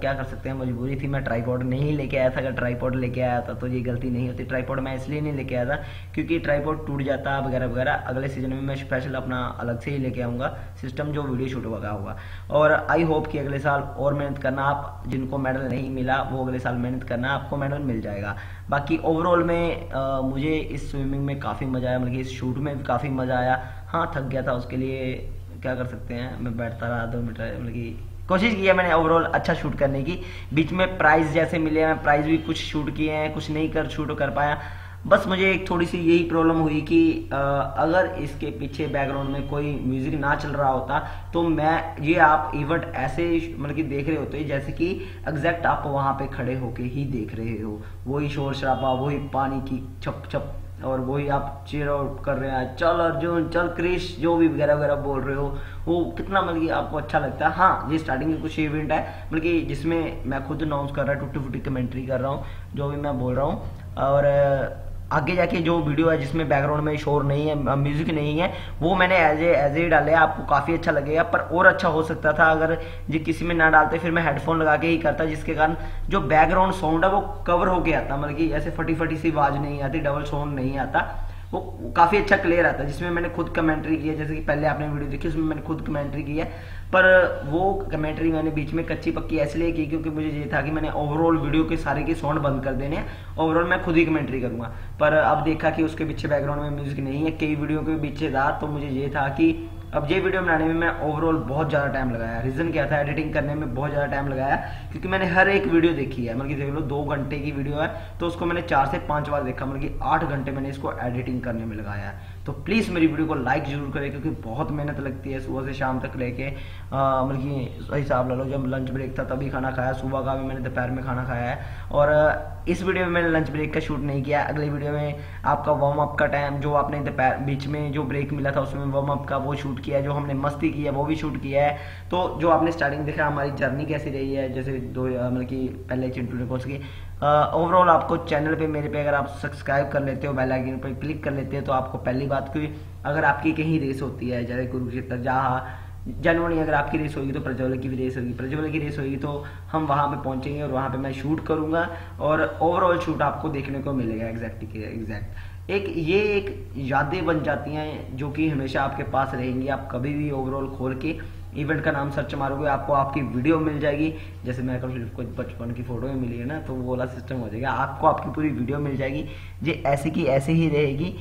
क्या कर सकते हैं, मजबूरी थी। मैं ट्राईपॉड नहीं लेके आया था, अगर ट्राईपॉड लेके आया था तो ये गलती नहीं होती। ट्राईपॉड मैं इसलिए नहीं लेके आया था, क्योंकि ट्राईपोर्ड टूट जाता, वगैरह वगैरह। अगले सीज़न में मैं स्पेशल अपना अलग से ही लेके आऊँगा। सिस्टम जो वीडियो शूट होगा होगा। और आई होप कि अगले साल और मेहनत करना आप जिनको मेडल नहीं मिला वो अगले साल मेहनत करना आपको मेडल मिल जाएगा। बाकी ओवरऑल में आ, मुझे इस स्विमिंग में काफ़ी मज़ा आया मतलब इस शूट में भी काफ़ी मज़ा आया। हाँ थक गया था उसके लिए क्या कर सकते हैं? मैं बैठता रहा दो मीटर मतलब कि कोशिश की है मैंने ओवरऑल अच्छा शूट करने की। बीच में प्राइज जैसे मिले हैं प्राइज भी कुछ शूट किए हैं कुछ नहीं कर शूट कर पाया। बस मुझे एक थोड़ी सी यही प्रॉब्लम हुई कि आ, अगर इसके पीछे बैकग्राउंड में कोई म्यूज़िक ना चल रहा होता तो मैं ये आप इवेंट ऐसे मतलब कि देख रहे होते जैसे कि एग्जैक्ट आप वहाँ पे खड़े होके ही देख रहे हो। वही शोर शराबा वही पानी की छप छप और वही आप चेयर आउट कर रहे हैं चल अर्जुन चल क्रिश जो भी वगैरह वगैरह बोल रहे हो वो कितना मतलब कि आपको अच्छा लगता है। हाँ ये स्टार्टिंग में कुछ इवेंट है मतलब कि जिसमें मैं खुद अनाउंस कर रहा हूँ टूटी फूटी कमेंट्री कर रहा हूँ जो भी मैं बोल रहा हूँ और आगे जाके जो वीडियो है जिसमें बैकग्राउंड में शोर नहीं है म्यूज़िक नहीं है, वो मैंने एज ए एज ए डाले आपको काफ़ी अच्छा लगेगा, पर और अच्छा हो सकता था अगर जी किसी में ना डालते, फिर मैं हेडफोन लगा के ही करता, जिसके कारण जो बैकग्राउंड साउंड है वो कवर होके आता मतलब कि ऐसे फटी फटी सी आवाज़ नहीं आती डबल साउंड नहीं आता। वो काफ़ी अच्छा क्लियर आता, जिसमें मैंने खुद कमेंट्री की है, जैसे कि पहले आपने वीडियो देखी, उसमें मैंने खुद कमेंट्री की है। पर वो कमेंट्री मैंने बीच में कच्ची पक्की इसलिए की क्योंकि मुझे ये था कि मैंने ओवरऑल वीडियो के सारे के साउंड बंद कर देने ओवरऑल मैं खुद ही कमेंट्री करूँगा। पर अब देखा कि उसके पीछे बैकग्राउंड में म्यूज़िक नहीं है, कई वीडियो के पीछे था तो मुझे ये था कि अब ये वीडियो बनाने में मैं ओवरऑल बहुत ज़्यादा टाइम लगाया। रीज़न क्या था? एडिटिंग करने में बहुत ज़्यादा टाइम लगाया, क्योंकि मैंने हर एक वीडियो देखी है। मतलब कि देख लो, दो घंटे की वीडियो है तो उसको मैंने चार से पाँच बार देखा। मतलब कि आठ घंटे मैंने इसको एडिटिंग करने में लगाया। तो प्लीज़ मेरी वीडियो को लाइक ज़रूर करें, क्योंकि बहुत मेहनत लगती है सुबह से शाम तक लेके। मतलब कि हिसाब ला लो, जब लंच ब्रेक था तभी खाना खाया, सुबह का भी मैंने दोपहर में खाना खाया है। और इस वीडियो में मैंने लंच ब्रेक का शूट नहीं किया, अगले वीडियो में आपका वार्म अप का टाइम जो आपने दोपहर, बीच में जो ब्रेक मिला था उसमें वार्म अप का वो शूट किया, जो हमने मस्ती की है, वो भी शूट किया है। तो जो आपने स्टार्टिंग देखा, हमारी जर्नी कैसी रही है, जैसे दो मतलब कि पहले चिंटू ने कोर्स की ओवरऑल आपको चैनल पे, मेरे पे अगर आप सब्सक्राइब कर लेते हो बेल आइकन पर क्लिक कर लेते हो तो आपको पहली बात कोई अगर आपकी कहीं रेस होती है, जैसे कुरुक्षेत्र, जहाँ जनवरी अगर आपकी रेस होगी तो प्रज्वल की भी रेस होगी। प्रज्वल की रेस होगी तो हम वहाँ पे पहुँचेंगे और वहाँ पे मैं शूट करूँगा और ओवरऑल शूट आपको देखने को मिलेगा एग्जैक्ट एग्जैक्ट एक, ये एक यादें बन जाती हैं जो कि हमेशा आपके पास रहेंगी, आप कभी भी ओवरऑल खोल के इवेंट का नाम सर्च मारोगे, आपको आपकी वीडियो मिल जाएगी। जैसे मैं कल कुछ बचपन की फ़ोटो में मिली है ना तो वो वाला सिस्टम हो जाएगा। आपको आपकी पूरी वीडियो मिल जाएगी ये ऐसे की ऐसे ही रहेगी।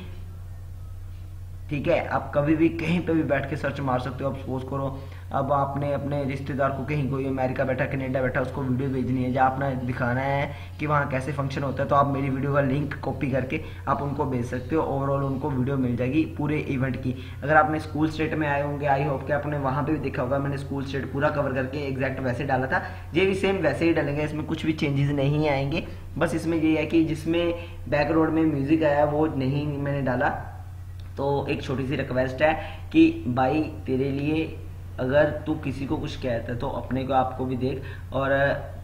ठीक है, आप कभी भी कहीं पे भी बैठ के सर्च मार सकते हो, आप सपोज़ करो अब आपने अपने रिश्तेदार को कहीं कोई अमेरिका बैठा, कनेडा बैठा, उसको वीडियो भेजनी है, या आपने दिखाना है कि वहाँ कैसे फ़ंक्शन होता है तो आप मेरी वीडियो का लिंक कॉपी करके आप उनको भेज सकते हो। ओवरऑल उनको वीडियो मिल जाएगी पूरे इवेंट की। अगर आपने स्कूल स्टेट में आए होंगे आई होप कि आपने वहाँ पर भी देखा होगा, मैंने स्कूल स्टेट पूरा कवर करके एग्जैक्ट वैसे डाला था। ये भी सेम वैसे ही डालेंगे, इसमें कुछ भी चेंजेस नहीं आएँगे। बस इसमें ये है कि जिसमें बैकग्राउंड में म्यूज़िक आया, वो नहीं मैंने डाला। तो एक छोटी सी रिक्वेस्ट है कि भाई, तेरे लिए अगर तू किसी को कुछ कहता है तो अपने को आपको भी देख और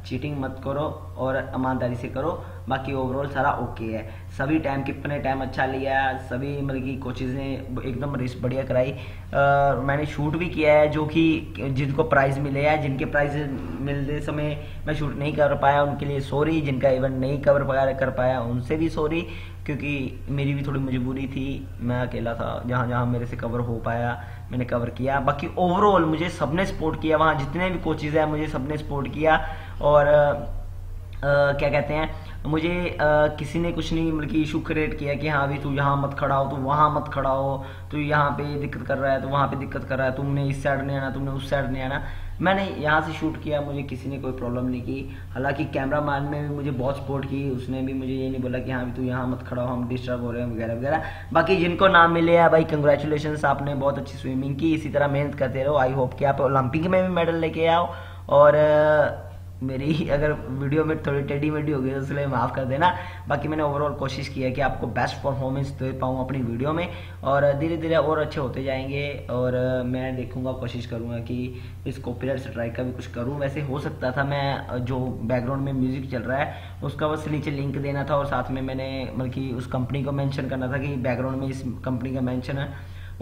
चीटिंग मत करो और ईमानदारी से करो। बाकी ओवरऑल सारा ओके है। सभी टाइम कितने टाइम अच्छा लिया सभी मतलब की कोचेज ने एकदम रेस बढ़िया कराई। आ, मैंने शूट भी किया है जो कि जिनको प्राइज़ मिले हैं जिनके प्राइज मिलते समय मैं शूट नहीं कर पाया उनके लिए सॉरी जिनका इवेंट नहीं कवर कर पाया उनसे भी सॉरी क्योंकि मेरी भी थोड़ी मजबूरी थी। मैं अकेला था जहाँ जहाँ मेरे से कवर हो पाया मैंने कवर किया। बाकी ओवरऑल मुझे सबने सपोर्ट किया। वहाँ जितने भी कोचेज हैं मुझे सबने सपोर्ट किया। और आ, क्या कहते हैं मुझे आ, किसी ने कुछ नहीं मतलब कि इशू क्रिएट किया कि हाँ अभी तू यहाँ मत खड़ा हो तू वहाँ मत खड़ा हो तू यहाँ पे दिक्कत कर रहा है तो वहाँ पे दिक्कत कर रहा है तुमने इस साइड नहीं आना तुमने उस साइड नहीं आना। मैंने यहाँ से शूट किया, मुझे किसी ने कोई प्रॉब्लम नहीं की। हालाँकि कैमरा मैन ने भी मुझे बहुत सपोर्ट की, उसने भी मुझे ये नहीं बोला कि हाँ तू यहाँ मत खड़ा हो, हम डिस्टर्ब हो रहे हैं, वगैरह वगैरह। बाकी जिनको नाम मिले हैं, भाई कंग्रेचुलेशन आपने बहुत अच्छी स्विमिंग की, इसी तरह मेहनत करते रहो। आई होप कि आप ओलंपिक में भी मेडल लेके आओ। और मेरी अगर वीडियो में थोड़ी टेडी मेडी हो गई तो इसलिए माफ़ कर देना। बाकी मैंने ओवरऑल कोशिश की है कि आपको बेस्ट परफॉर्मेंस दे पाऊँ अपनी वीडियो में, और धीरे धीरे और अच्छे होते जाएँगे, और मैं देखूँगा, कोशिश करूँगा कि इस कॉपीराइट स्ट्राइक का भी कुछ करूँ। वैसे हो सकता था मैं, जो बैकग्राउंड में म्यूज़िक चल रहा है, उसका बस नीचे लिंक देना था, और साथ में मैंने मतलब कि उस कंपनी को मैंशन करना था कि बैकग्राउंड में इस कंपनी का मैंशन है।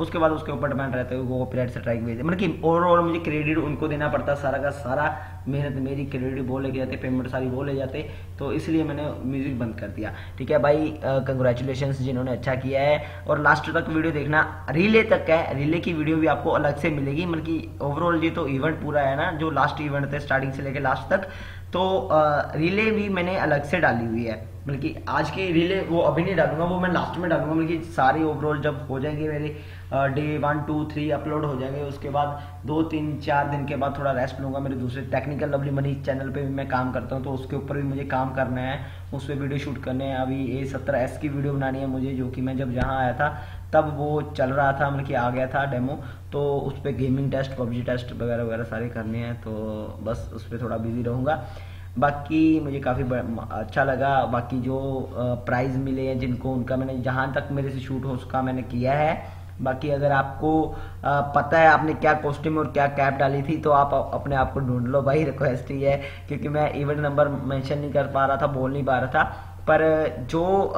उसके बाद उसके ऊपर डिपेंड रहता है वो कॉपीराइट स्ट्राइक भेजे। मतलब कि ओवरऑल मुझे क्रेडिट उनको देना पड़ता सारा का सारा मेहनत मेरी क्रेडिट वो लेके जाते पेमेंट सारी वो ले जाते तो इसलिए मैंने म्यूज़िक बंद कर दिया। ठीक है भाई कंग्रेचुलेशन जिन्होंने अच्छा किया है। और लास्ट तक वीडियो देखना रिले तक है रिले की वीडियो भी आपको अलग से मिलेगी। मतलब कि ओवरऑल ये तो इवेंट पूरा है ना, जो लास्ट इवेंट थे स्टार्टिंग से लेकर लास्ट तक तो रिले भी मैंने अलग से डाली हुई है। मतलब कि आज की रिले वो अभी नहीं डालूँगा, वो मैं लास्ट में डालूँगा। मतलब कि सारी ओवरऑल जब हो जाएँगे मेरे day one two three upload हो जाएँगे। उसके बाद दो, तीन, चार दिन के बाद थोड़ा रेस्ट लूँगा मेरे दूसरे टेक्निकल लवली मनी चैनल पे भी मैं काम करता हूँ तो उसके ऊपर भी मुझे काम करना है। उस पर वीडियो शूट करने हैं। अभी ए सत्रह एस की वीडियो बनानी है मुझे, जो कि मैं जब जहाँ आया था, तब वो चल रहा था मतलब कि आ गया था डेमो तो उस पर गेमिंग टेस्ट पबजी टेस्ट वगैरह वगैरह सारे करने हैं तो बस उस पर थोड़ा बिज़ी रहूँगा। बाकी मुझे काफ़ी अच्छा लगा। बाकी जो प्राइज़ मिले हैं जिनको, उनका मैंने, जहाँ तक मेरे से शूट हो, उसका मैंने किया है। बाकी अगर आपको पता है आपने क्या कॉस्ट्यूम और क्या कैप डाली थी तो आप अपने आप को ढूंढ लो। भाई रिक्वेस्ट ही है, क्योंकि मैं इवेंट नंबर मेंशन नहीं कर पा रहा था, बोल नहीं पा रहा था। पर जो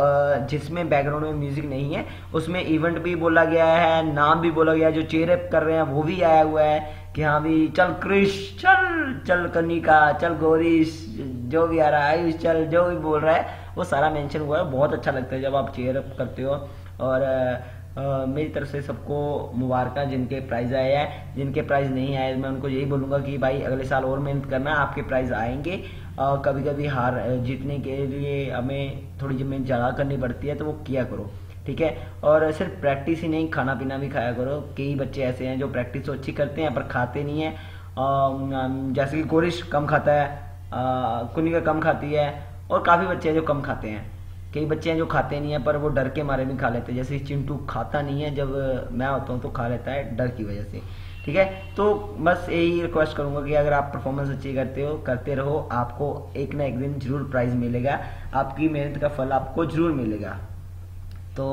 जिसमें बैकग्राउंड में म्यूज़िक नहीं है, उसमें इवेंट भी बोला गया है, नाम भी बोला गया है, जो चेयर कर रहे हैं, वो भी आया हुआ है कि हाँ भी चल क्रिश, चल चल कनिका, चल गौरीश, जो भी आ रहा है, आयुष, चल, जो भी बोल रहा है, वो सारा मेंशन हुआ है। बहुत अच्छा लगता है जब आप चेयर अप करते हो। और मेरी तरफ़ से सबको मुबारक जिनके प्राइज़ आए हैं। जिनके प्राइज़ नहीं आए मैं उनको यही बोलूँगा कि भाई अगले साल और मेहनत करना आपके प्राइज़ आएँगे। आ, कभी कभी हार जीतने के लिए हमें थोड़ी जी मेहनत ज़्यादा करनी पड़ती है तो वो किया करो ठीक है? और सिर्फ़ प्रैक्टिस ही नहीं खाना पीना भी खाया करो। कई बच्चे ऐसे हैं जो प्रैक्टिस तो अच्छी करते हैं पर खाते नहीं हैं। जैसे कि कोरिश कम खाता है कुनिका कम खाती है और काफ़ी बच्चे हैं जो कम खाते हैं। कई बच्चे हैं जो खाते नहीं है पर वो डर के मारे भी खा लेते हैं। जैसे चिंटू खाता नहीं है जब मैं होता हूँ तो खा लेता है डर की वजह से। ठीक है? तो बस यही रिक्वेस्ट करूँगा कि अगर आप परफॉर्मेंस अच्छी करते हो करते रहो आपको एक ना एक दिन ज़रूर प्राइज मिलेगा। आपकी मेहनत का फल आपको ज़रूर मिलेगा। तो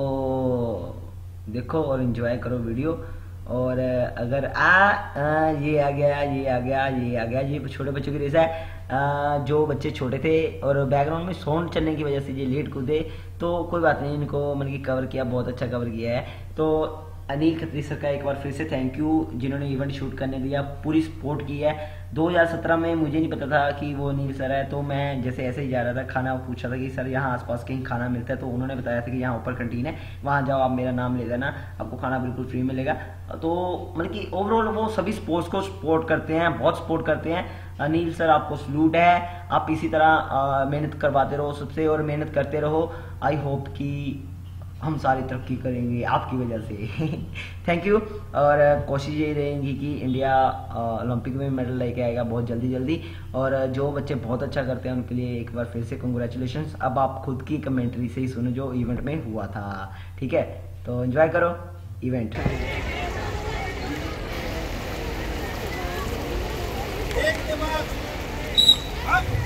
देखो और इन्जॉय करो वीडियो और अगर आ, आ ये आ गया ये आ गया ये आ गया ये छोटे बच्चों की रेस है। जो बच्चे छोटे थे और बैकग्राउंड में साउंड चलने की वजह से ये लेट कूदे तो कोई बात नहीं, इनको मतलब कि कवर किया, बहुत अच्छा कवर किया है। तो अनिल खत्री सर का एक बार फिर से थैंक यू जिन्होंने इवेंट शूट करने दिया पूरी सपोर्ट की है। 2017 में मुझे नहीं पता था कि वो अनिल सर है तो मैं जैसे ऐसे ही जा रहा था, खाना पूछा था कि सर यहाँ आसपास कहीं खाना मिलता है? तो उन्होंने बताया था कि यहाँ ऊपर कंटीन है, वहाँ जाओ, आप मेरा नाम ले देना आपको खाना बिल्कुल फ्री मिलेगा। तो मतलब कि ओवरऑल वो सभी स्पोर्ट्स को सपोर्ट करते हैं, बहुत सपोर्ट करते हैं। अनिल सर, आपको सलूट है। आप इसी तरह मेहनत करवाते रहो सबसे और मेहनत करते रहो। आई होप कि हम सारी तरक्की करेंगे आपकी वजह से। थैंक यू और कोशिश यही रहेगी कि इंडिया ओलंपिक में मेडल लेके आएगा बहुत जल्दी जल्दी। और जो बच्चे बहुत अच्छा करते हैं, उनके लिए एक बार फिर से कंग्रेचुलेशन अब आप खुद की कमेंट्री से ही सुनो जो इवेंट में हुआ था। ठीक है? तो एंजॉय करो event Up!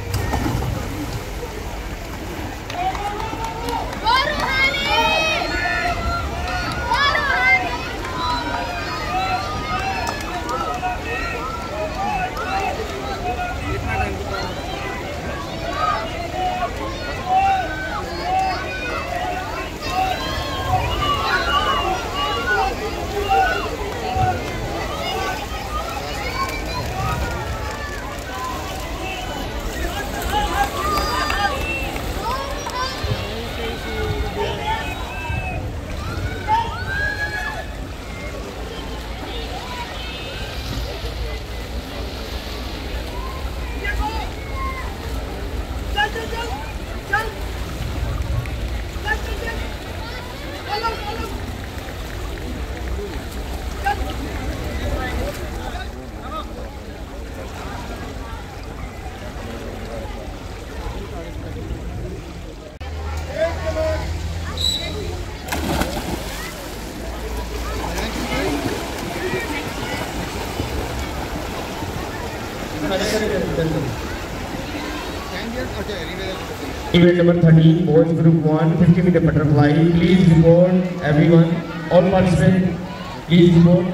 Event number 13, boys group 1, 50 meter butterfly. Please report everyone, all participants, please report.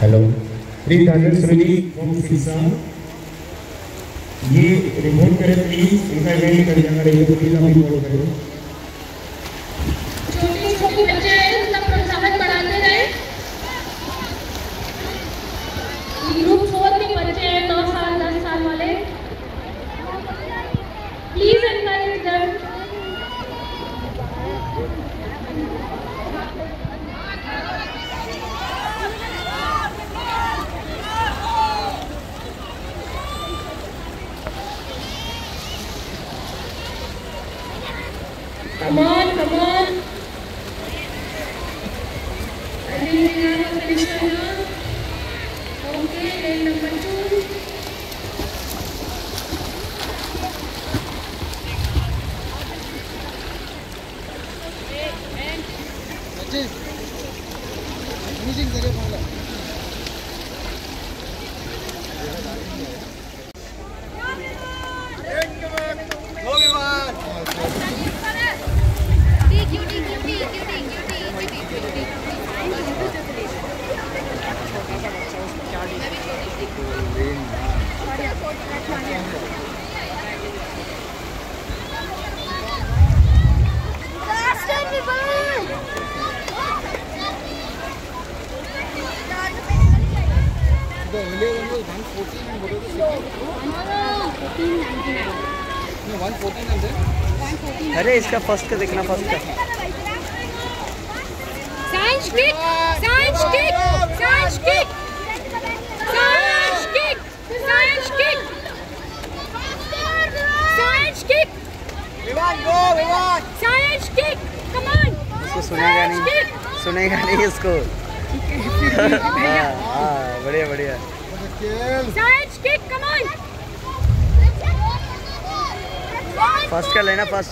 Hello Shri Dhagar Sunil ये रिपोर्ट करें प्लीज़ इनका इवेंट कर जाना रही है प्लीज़ आप रिपोर्ट करें फ़र्स्ट का देखना first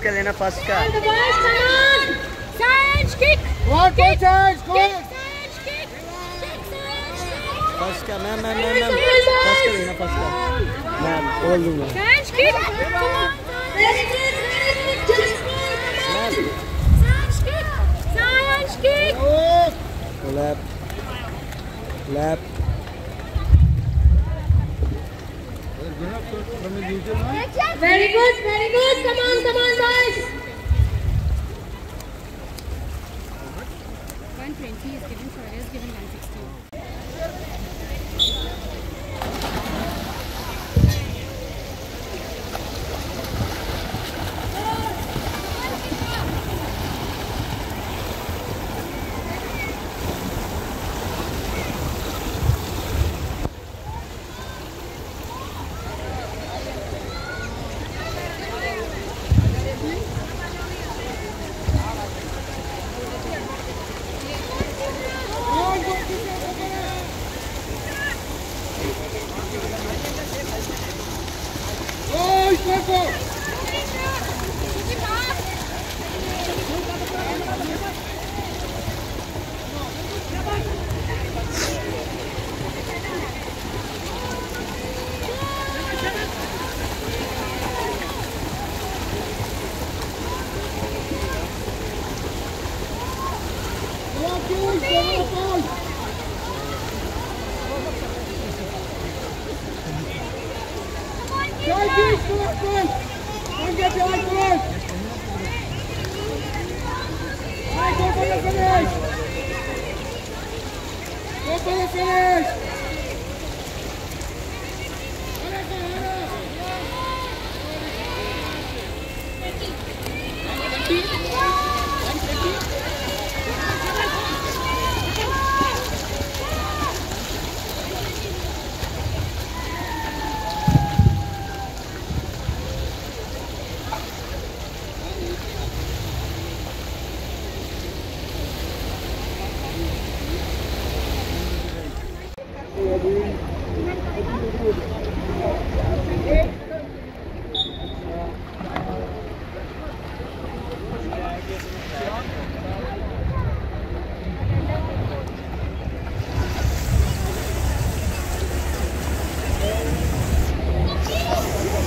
que a Helena ficar.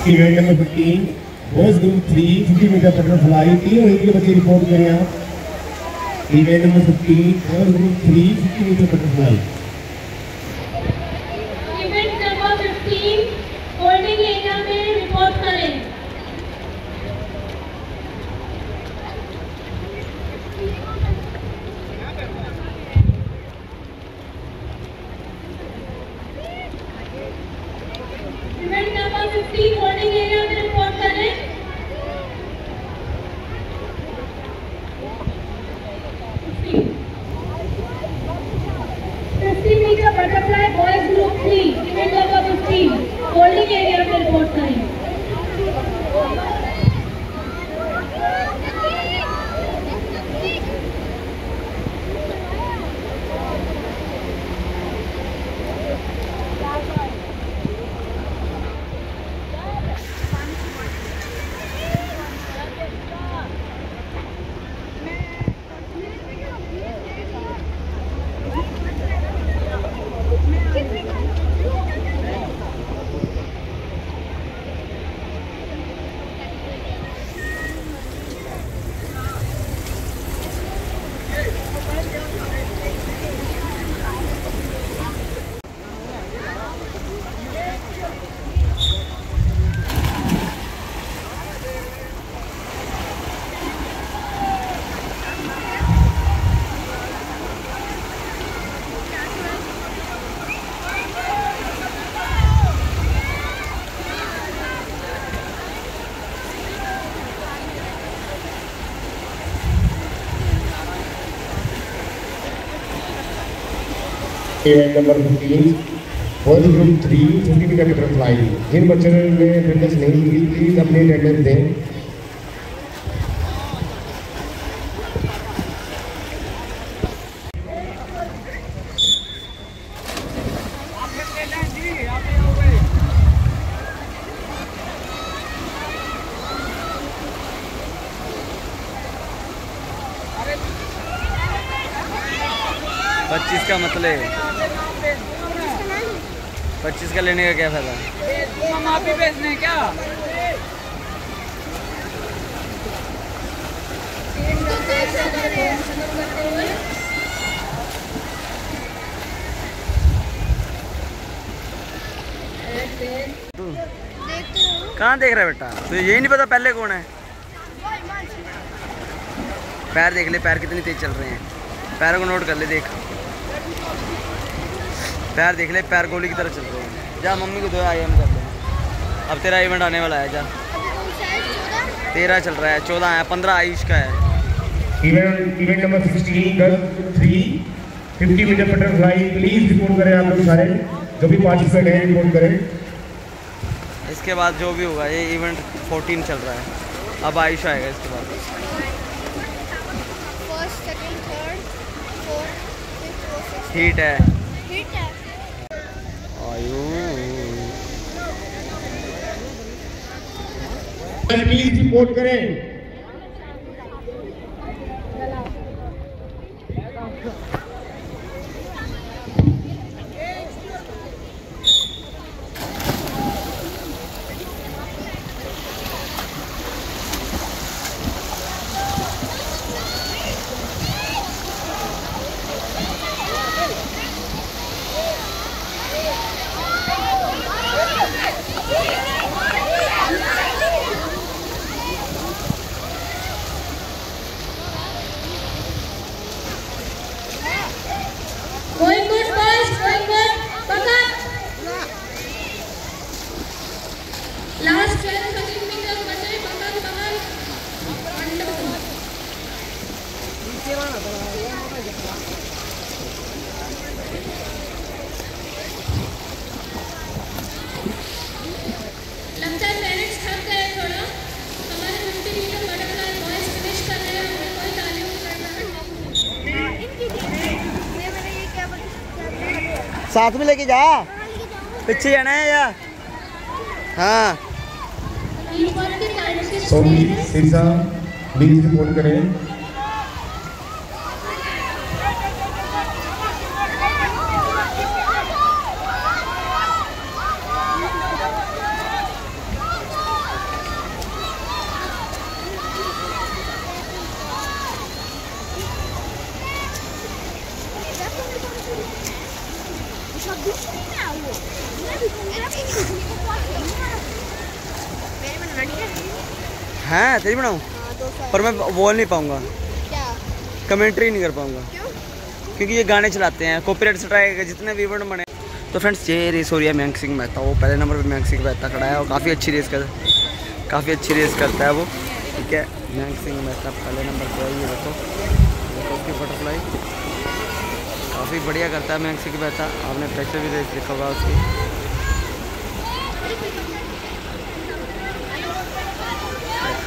Event number 15 boys group 3 50 metre butterfly तीनों हिंदी के बच्चे रिपोर्ट करें आप। Event number 15 boys group 3 50 metre butterfly event number 15 holding area में रिपोर्ट करें इवेंट नंबर 15 होल्डिंग एरिया में रिपोर्ट करें fifty metre butterfly boys group three event number fifteen holding area में रिपोर्ट करें event number 15 boys group 3 50 metre butterfly जिन बच्चों ने attendance नहीं ली प्लीज़ अपनी अटेंडेंस दें पच्चीस का मतलब पच्चीस का लेने का क्या फ़ायदा? हम आप ही बेचने क्या? कहाँ देख रहा है बेटा? तुझे यही नहीं पता पहले कौन है। पैर देख ले पैर कितनी तेज चल रहे हैं। पैर को नोट कर ले देख। पैर देख ले पैर गोली की तरह चल रहे हैं। जा मम्मी को दो आई एम कर अब तेरा इवेंट आने वाला है जा। तेरह चल रहा है चौदह है पंद्रह आयुष का है। Event event number 16 girls 3 50 metre butterfly please report करें आप लोग सारे। जो भी पार्टिसिपेट हैं रिपोर्ट करें। इसके बाद जो भी होगा ये इवेंट फोर्टीन चल रहा है। अब आयुष आएगा इसके बाद। First second third fourth fifth और सिक्स्थ हीट है। हिट है। आयुष। प्लीज़ सपोर्ट करें Going good, boys. Going good. Paka. Last 12 13 meters बचे. पकड़, पकड़. Wonderful. लगता है पेरेंट्स थक गए थोड़ा हमारे 50 मीटर बटरफ्लाई बॉयज़ फिनिश कर रहे हैं हमें कोई तालीम करना ये मैंने ये क्या बता साथ में लेके जा। पीछे जाना है या हाँ। रिपोर्ट करें हैं तेरी बनाऊँ पर मैं बोल नहीं पाऊँगा। कमेंट्री नहीं कर पाऊँगा। क्योंकि ये गाने चलाते हैं कॉपीराइट स्ट्राइक जितने भी वर्ड बने। तो फ्रेंड्स ये रेस हो रही है मयंक सिंह मेहता वो पहले नंबर पे मयंक सिंह मेहता खड़ा है और काफ़ी अच्छी रेस कर काफ़ी अच्छी रेस करता है वो। ठीक है मयंक सिंह मेहता पहले नंबर पे है ये देखो। उसकी बटरफ्लाई काफ़ी बढ़िया करता है मयंक सिंह मेहता आपने प्रेशर भी रेस देखा होगा उसकी।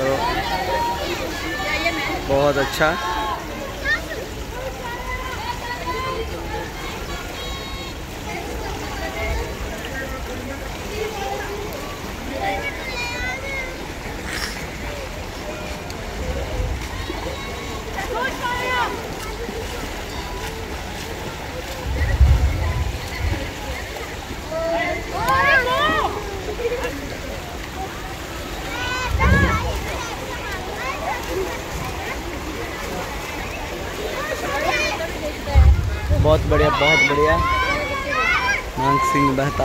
करो। बहुत अच्छा बहुत बढ़िया बहुत बढ़िया मांग सिंह बहता.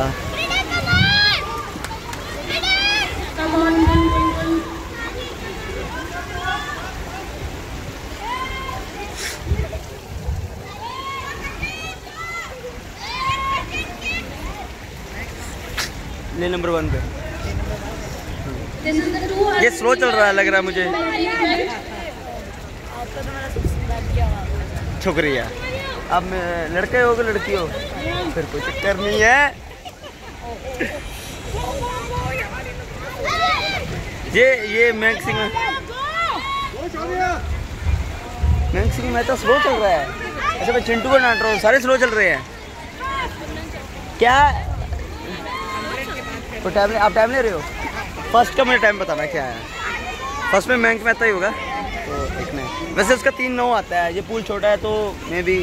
ले नंबर वन पे। ये स्लो चल रहा है लग रहा है मुझे। शुक्रिया। अब लड़के हो कि लड़की हो? फिर कोई चक्कर नहीं है। ये ये मैंग सिंह। में तो स्लो चल रहा है। अच्छा मैं चिंटू को डांट रहा हूँ सारे स्लो चल रहे हैं। क्या? तो टाइम आप टाइम ले रहे हो? फ़र्स्ट का मुझे टाइम बताना क्या है। फ़र्स्ट में बैंक में आता ही होगा। तो एक में वैसे उसका तीन नौ आता है। ये पूल छोटा है तो मे बी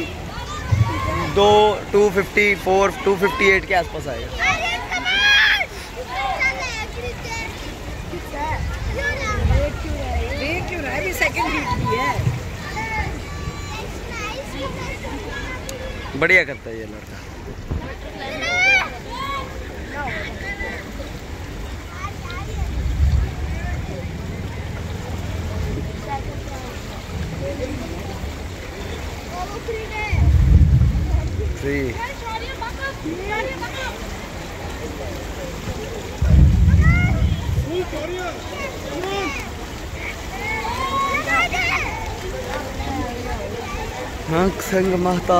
दो two fifty four two fifty eight के आसपास आएगा। बढ़िया करता है ये लड़का। संग महता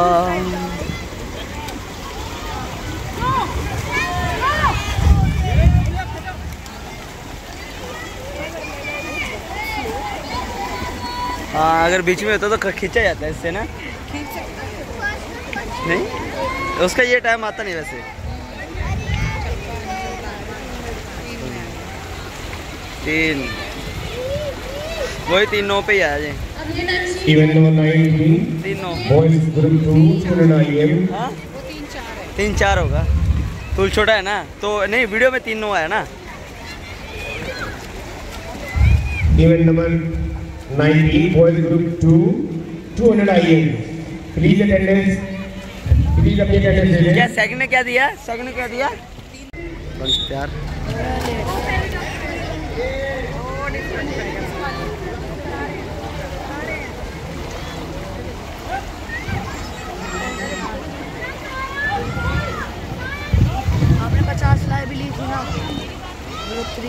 हाँ अगर बीच में होता तो खींचा जाता है इससे ना। उसका ये टाइम आता नहीं वैसे। तीन। वही तीन नौ पे ही आया जी। अब ये टाइम सी Event number 19, तीन नौ। Boys group 2, 200 IM. हाँ? तीन चार होगा। तुल छोटा है ना? तो नहीं वीडियो में तीन नौ आया ना? Event number 19, boys group 2, 200 IM. Please attendance. Please अपनी attendance दे क्या. सेकंड ने क्या दिया? सेकंड ने क्या दिया? प्यार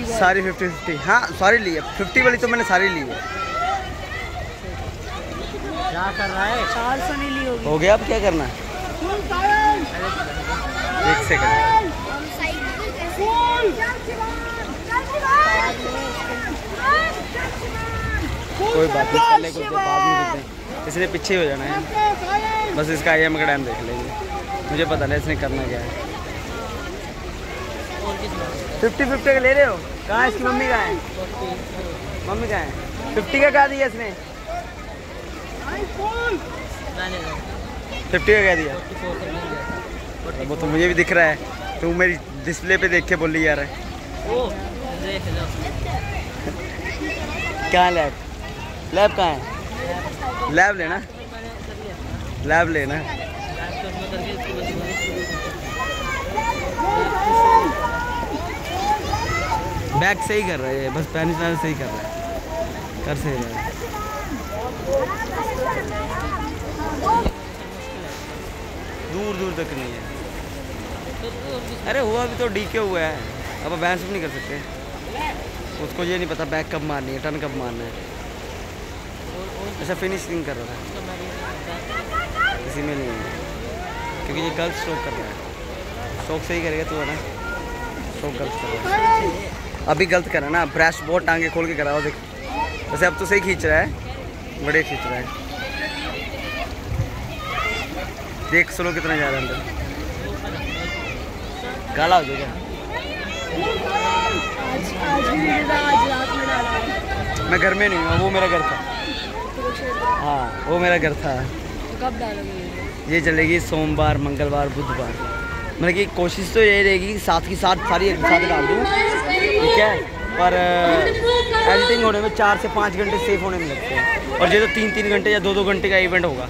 सारी फिफ्टी फिफ्टी हाँ सारी ली है। फिफ्टी वाली तो मैंने सारी ली है। क्या कर रहा है? चार सौ नहीं ली होगी। हो गया अब क्या करना है? एक सेकंड कोई बात नहीं पहले कुछ बाद में इसने पीछे हो जाना है। बस इसका आई एम का टाइम देख लेंगे। मुझे पता नहीं इसने करना क्या है। फिफ्टी फिफ्टी का ले रहे हो? कहाँ इसकी मम्मी कहाँ है? मम्मी कहाँ है? फिफ्टी का कहा दिया इसने? फिफ्टी का क्या दिया। वो तो मुझे भी दिख रहा है। तू मेरी डिस्प्ले पे देख के बोली जा रहा है कहाँ लैब लैब कहाँ है? लैब लेना लैब लेना बैक सही कर रहा है बस पैनिस सही कर रहा है। कर सही रहा है। दूर दूर तक नहीं है। अरे हुआ भी तो डी के हुआ है। अब बैलेंस भी नहीं कर सकते। उसको ये नहीं पता, बैक कब मारनी है, टर्न कब मारना है। अच्छा फिनिशिंग कर रहा है। किसी में नहीं है। क्योंकि ये गलत स्ट्रोक कर रहा है। स्ट्रोक सही करेगा तो है ना? स्ट्रोक गलत कर रहा है। अभी गलत कर रहा है ना ब्रश बहुत टांगे खोल के कराओ देख। वैसे अब तो सही खींच रहा है। बड़े खींच रहा है। देख स्लो कितना जा रहा है अंदर। काला हो जाएगा। में घर में नहीं हूँ, वो मेरा घर था। हाँ वो मेरा घर था। कब डालोगे ये? ये चलेगी सोमवार, मंगलवार, बुधवार। मतलब कि कोशिश तो यही रहेगी कि साथ की साथ सारी एक साथ डाल दूँ। ठीक है? पर एडिटिंग होने में चार से पाँच घंटे सेफ़ होने में लगते हैं। और ये तो तीन तीन घंटे या दो दो घंटे का इवेंट होगा।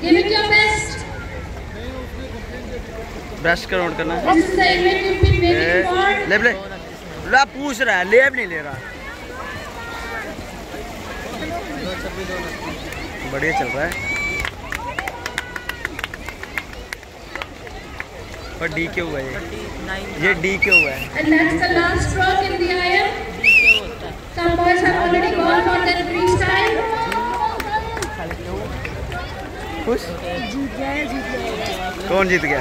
बेस्ट ग्राउंड करना। ले ले। पूछ रहा है लेब नहीं ले रहा। बढ़िया चल रहा है। पर डी क्यों हुआ ये? ये डी क्यों हुआ है? कौन जीत गया?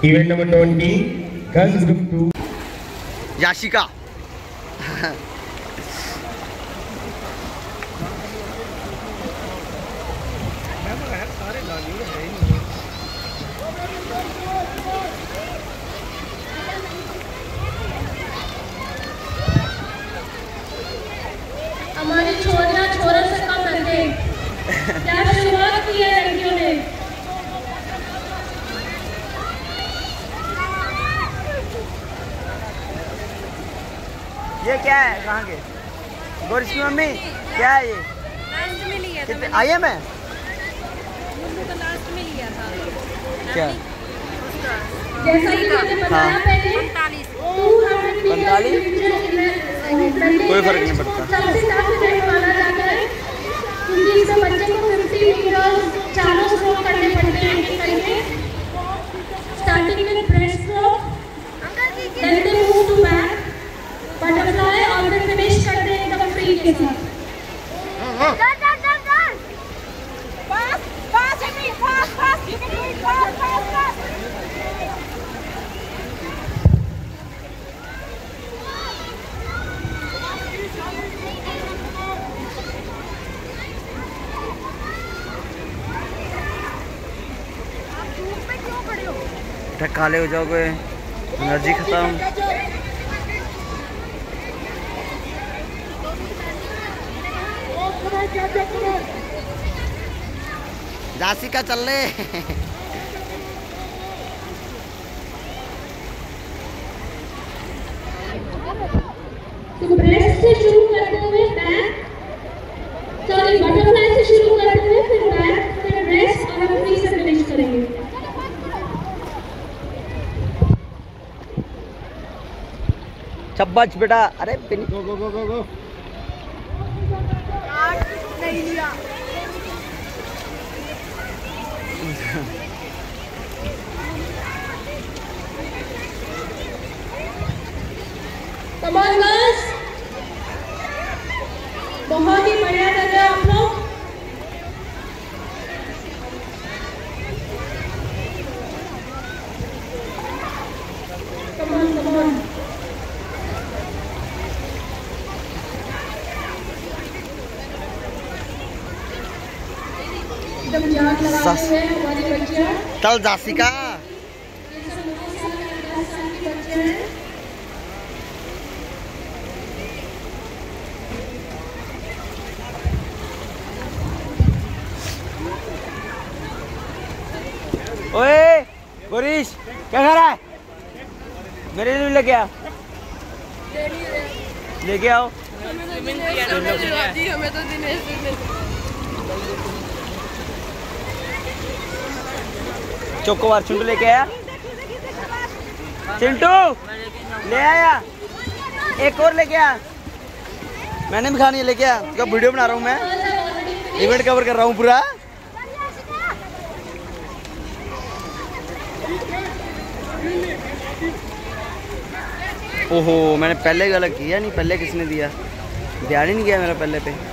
Event number 20, girls group 2. Yashika हमारी छोरियाँ छोरों से कम रखे क्या शुरुआत की है लड़कियों ने ये क्या है? कहाँ के गोरिश की मम्मी? क्या है ये? कितने आई एम है मैंने तो लास्ट में लिया था। क्या? जैसा कि मैंने बताया हाँ। पैंतालीस। कोई कोई फ़र्क नहीं पड़ता। सबसे टफ इवेंट माना जाता है क्योंकि इसमें बच्चे को 50 चारों स्ट्रोक करने पड़ते हैं स्टार्टिंग में breaststroke then they move to और फिर फिनिश करते हैं एकदम फ्री के साथ। काले हो जाओगे? एनर्जी खत्म। जासिका चल ले। तो ब्रेस्ट से शुरू करते हुए बैक सॉरी बटरफ्लाई से शुरू करते हुए फिर बैक फिर ब्रेस्ट और हम से फिनिश करेंगे चब्बच बेटा अरे पिन नहीं लिया कम ऑन गर्ल्स बहुत ही बढ़िया कर रहे हो आप लोग come on come on I है हमारी बच्चियाँ चल जासिका हैं ओए गोरीश क्या खा रहा है? मेरे लिए लेके आ लेके आओ। चोकोबार चिंटू लेके आया। चिंटू, ले आया। एक और लेके आया। मैंने भी खानी लेके आया। उसका वीडियो बना रहा हूँ मैं। इवेंट कवर कर रहा हूँ पूरा। ओहो, मैंने पहले गलत किया, नहीं पहले किसने दिया? ध्यान ही नहीं किया मेरा पहले पे।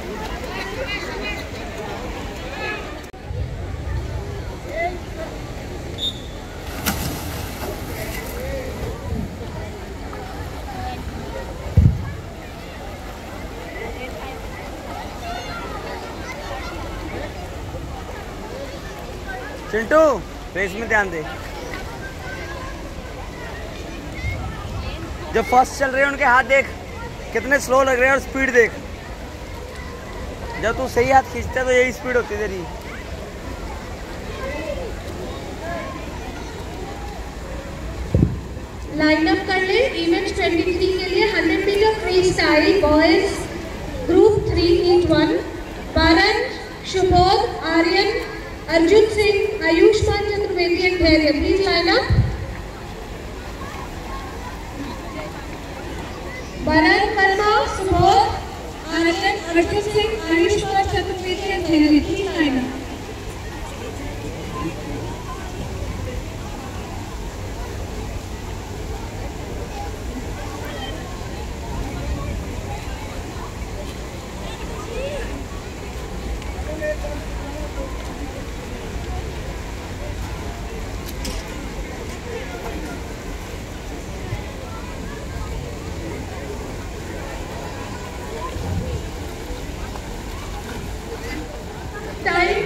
चिंटू फेस में ध्यान दे। जो फ़र्स्ट चल रहे हैं, उनके हाथ देख, कितने स्लो लग रहे हैं और स्पीड देख। जब तू सही हाथ खींचता है तो यही स्पीड होती तेरी। लाइन अप कर ले इवेंट 23 के लिए 100 metre freestyle boys group 3 heat 1 Chaturvedi and Dhairya please line up Baran Verma Shubodh Aryan Arjun Singh Ayushman Chaturvedi and Dhairya please line up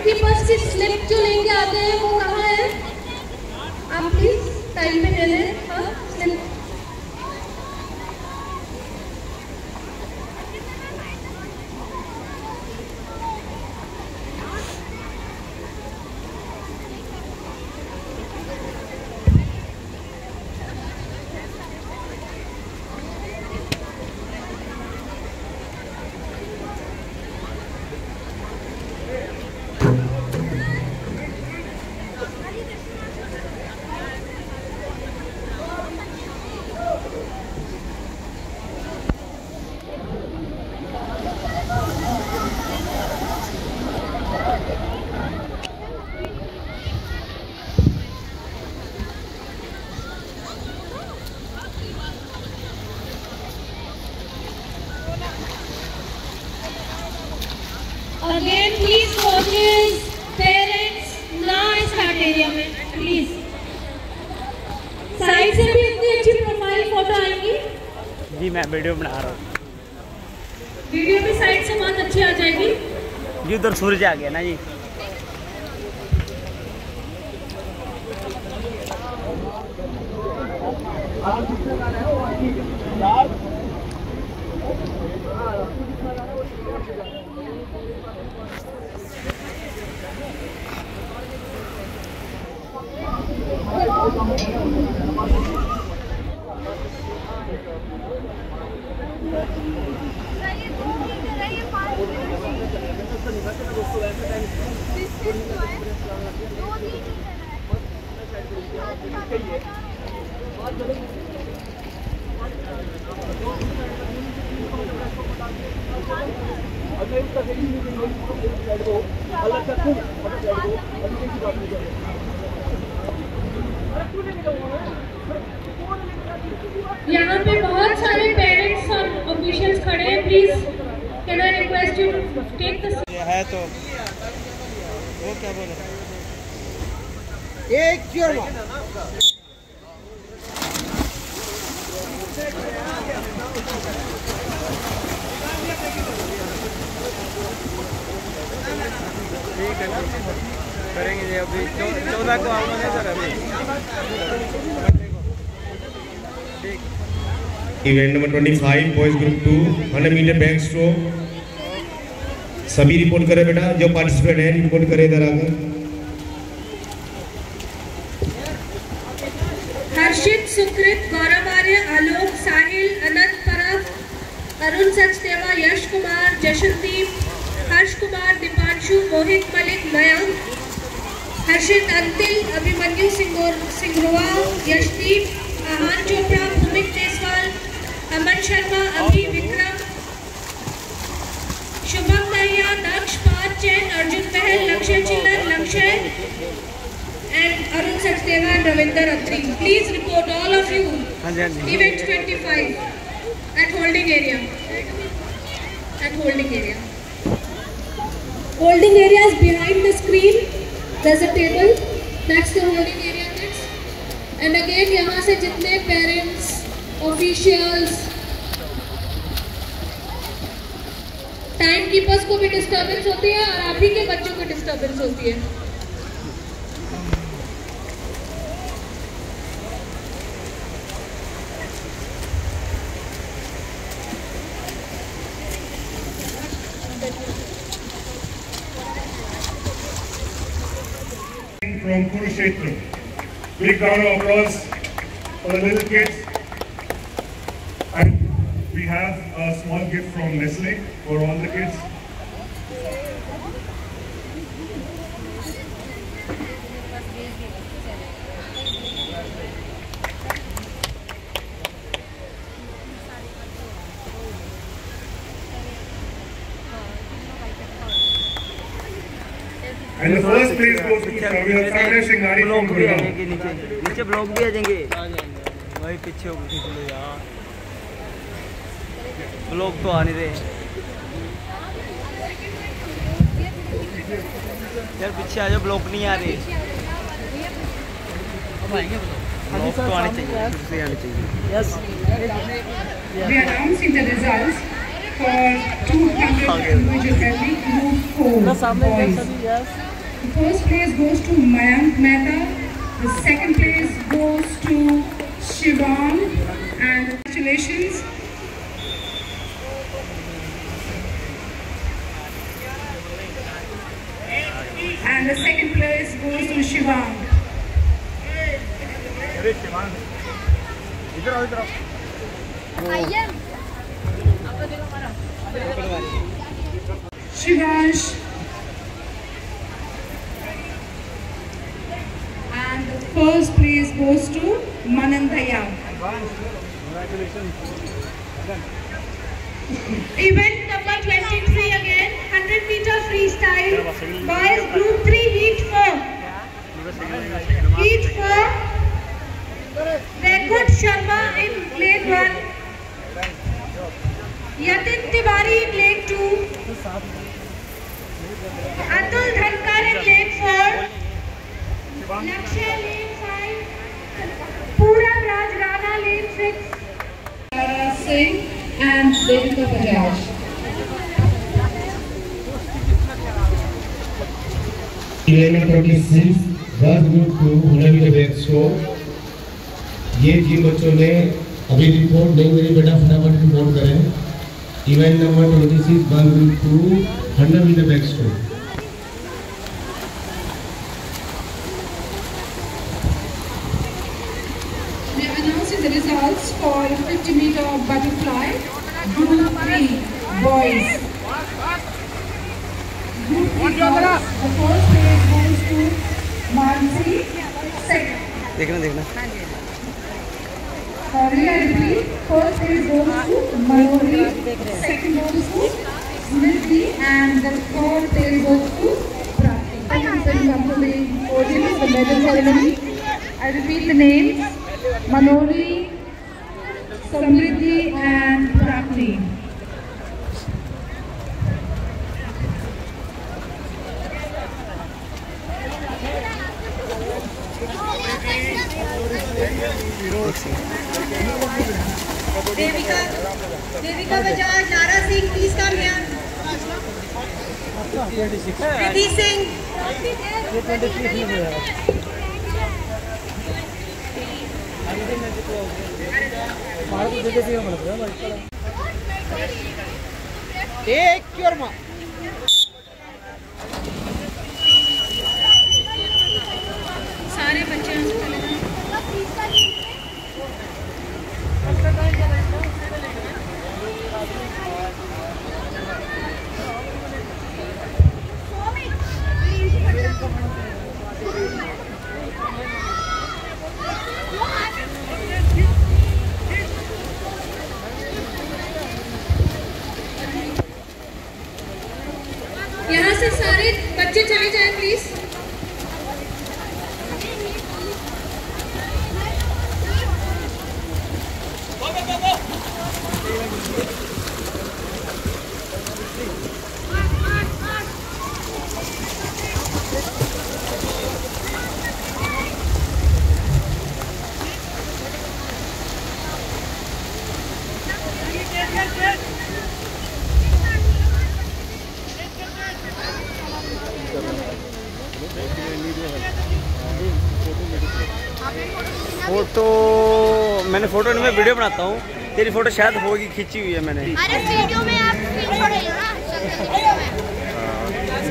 की बस की स्लिप जो लेंगे आते हैं, वो कहाँ है? आप प्लीज़ टाइम पे दे दें हाँ slip Again, please coaches, parents, ना स्टार्ट एरिया में प्लीज़ साइड से भी इतनी अच्छी प्रोफ़ाइल फ़ोटो आएँगी जी मैं वीडियो बना रहा हूँ वीडियो भी साइड से बहुत अच्छी आ जाएगी जी उधर सूरज आ गया ना जी यहाँ पे बहुत सारे पेरेंट्स और ऑफिशियल्स खड़े हैं please can I request you to take the है तो वो क्या बोले एक चोर करेंगे जी अभी चौदह को आऊँगा ना सर अभी event number 25 boys group 2 100 metre backstroke सभी रिपोर्ट करें बेटा, जो पार्टिसिपेंट है रिपोर्ट करें इधर आकर। From Kurukshetra. Big round of applause for the little kids. And we have a small gift from Nestle for all the kids. Block भी. जाएँगे नीचे नीचे ब्लॉक भी आ जाएँगे वही पीछे हो खींच लो यार ब्लॉक तो आने दे यार पीछे आ जाओ ब्लॉक नहीं आ रहे ब्लॉक तो आने चाहिए आने चाहिए We are announcing the results for 200 individual athlete group 4 boys. The first place goes to Mayank Mehta. The second place goes to Shivam. And congratulations. And the second place goes to Shivam. Shivansh. First place goes to Manandaya. Event number 23 again, 100 meter freestyle. Boys group 3 heat 4. Heat 4. Rekut Sharma in lane 1. Yatin Tiwari in lane 2. Atul Dhankar in lane 4. Lakshay lane 5. Pooran Raj Rana lane 6. Tara Singh and Devika eleven twenty six two hundred metre back ये तीन बच्चों ने अभी report नहीं मेरी बेटा फटाफट report करें event number twenty six girls group two hundred metre backstroke We are announcing the results for 50 meter butterfly. Group 3 boys. Group 3 boys. The first place goes to Mansi. Second. देखना देखना Sorry, I repeat. First place goes to Mayuri. Second goes to Smriti. And the third place goes to Prati. Items that come to the podium is the medal ceremony. I repeat the names. Manori, Samriddhi and Prapti. Devika Devika Bajaj Lara Singh please come here Riddhi Singh. बच्चे यहाँ से चले जाएँ यहाँ से सारे बच्चे चले जाएँ प्लीज़ फ़ोटो मैंने फ़ोटो नहीं मैं वीडियो बनाता हूँ। तेरी फ़ोटो शायद होगी खींची हुई है मैंने। अरे वीडियो में आप स्क्रीनशॉट ले लो ना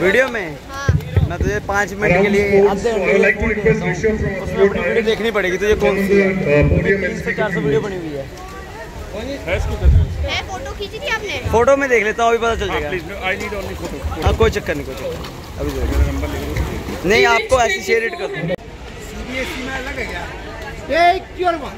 वीडियो में। हाँ। मैं? तुझे पाँच मिनट के लिए अपनी वीडियो देखनी पड़ेगी तुझे कौन सी है से चार सौ वीडियो बनी हुई है। है फ़ोटो खींची थी आपने? फ़ोटो में देख लेता हूँ अभी पता चल जाएगा। हाँ कोई चक्कर नहीं कोई चक्कर अभी नहीं आपको ऐसे शेयर कर दूँ Line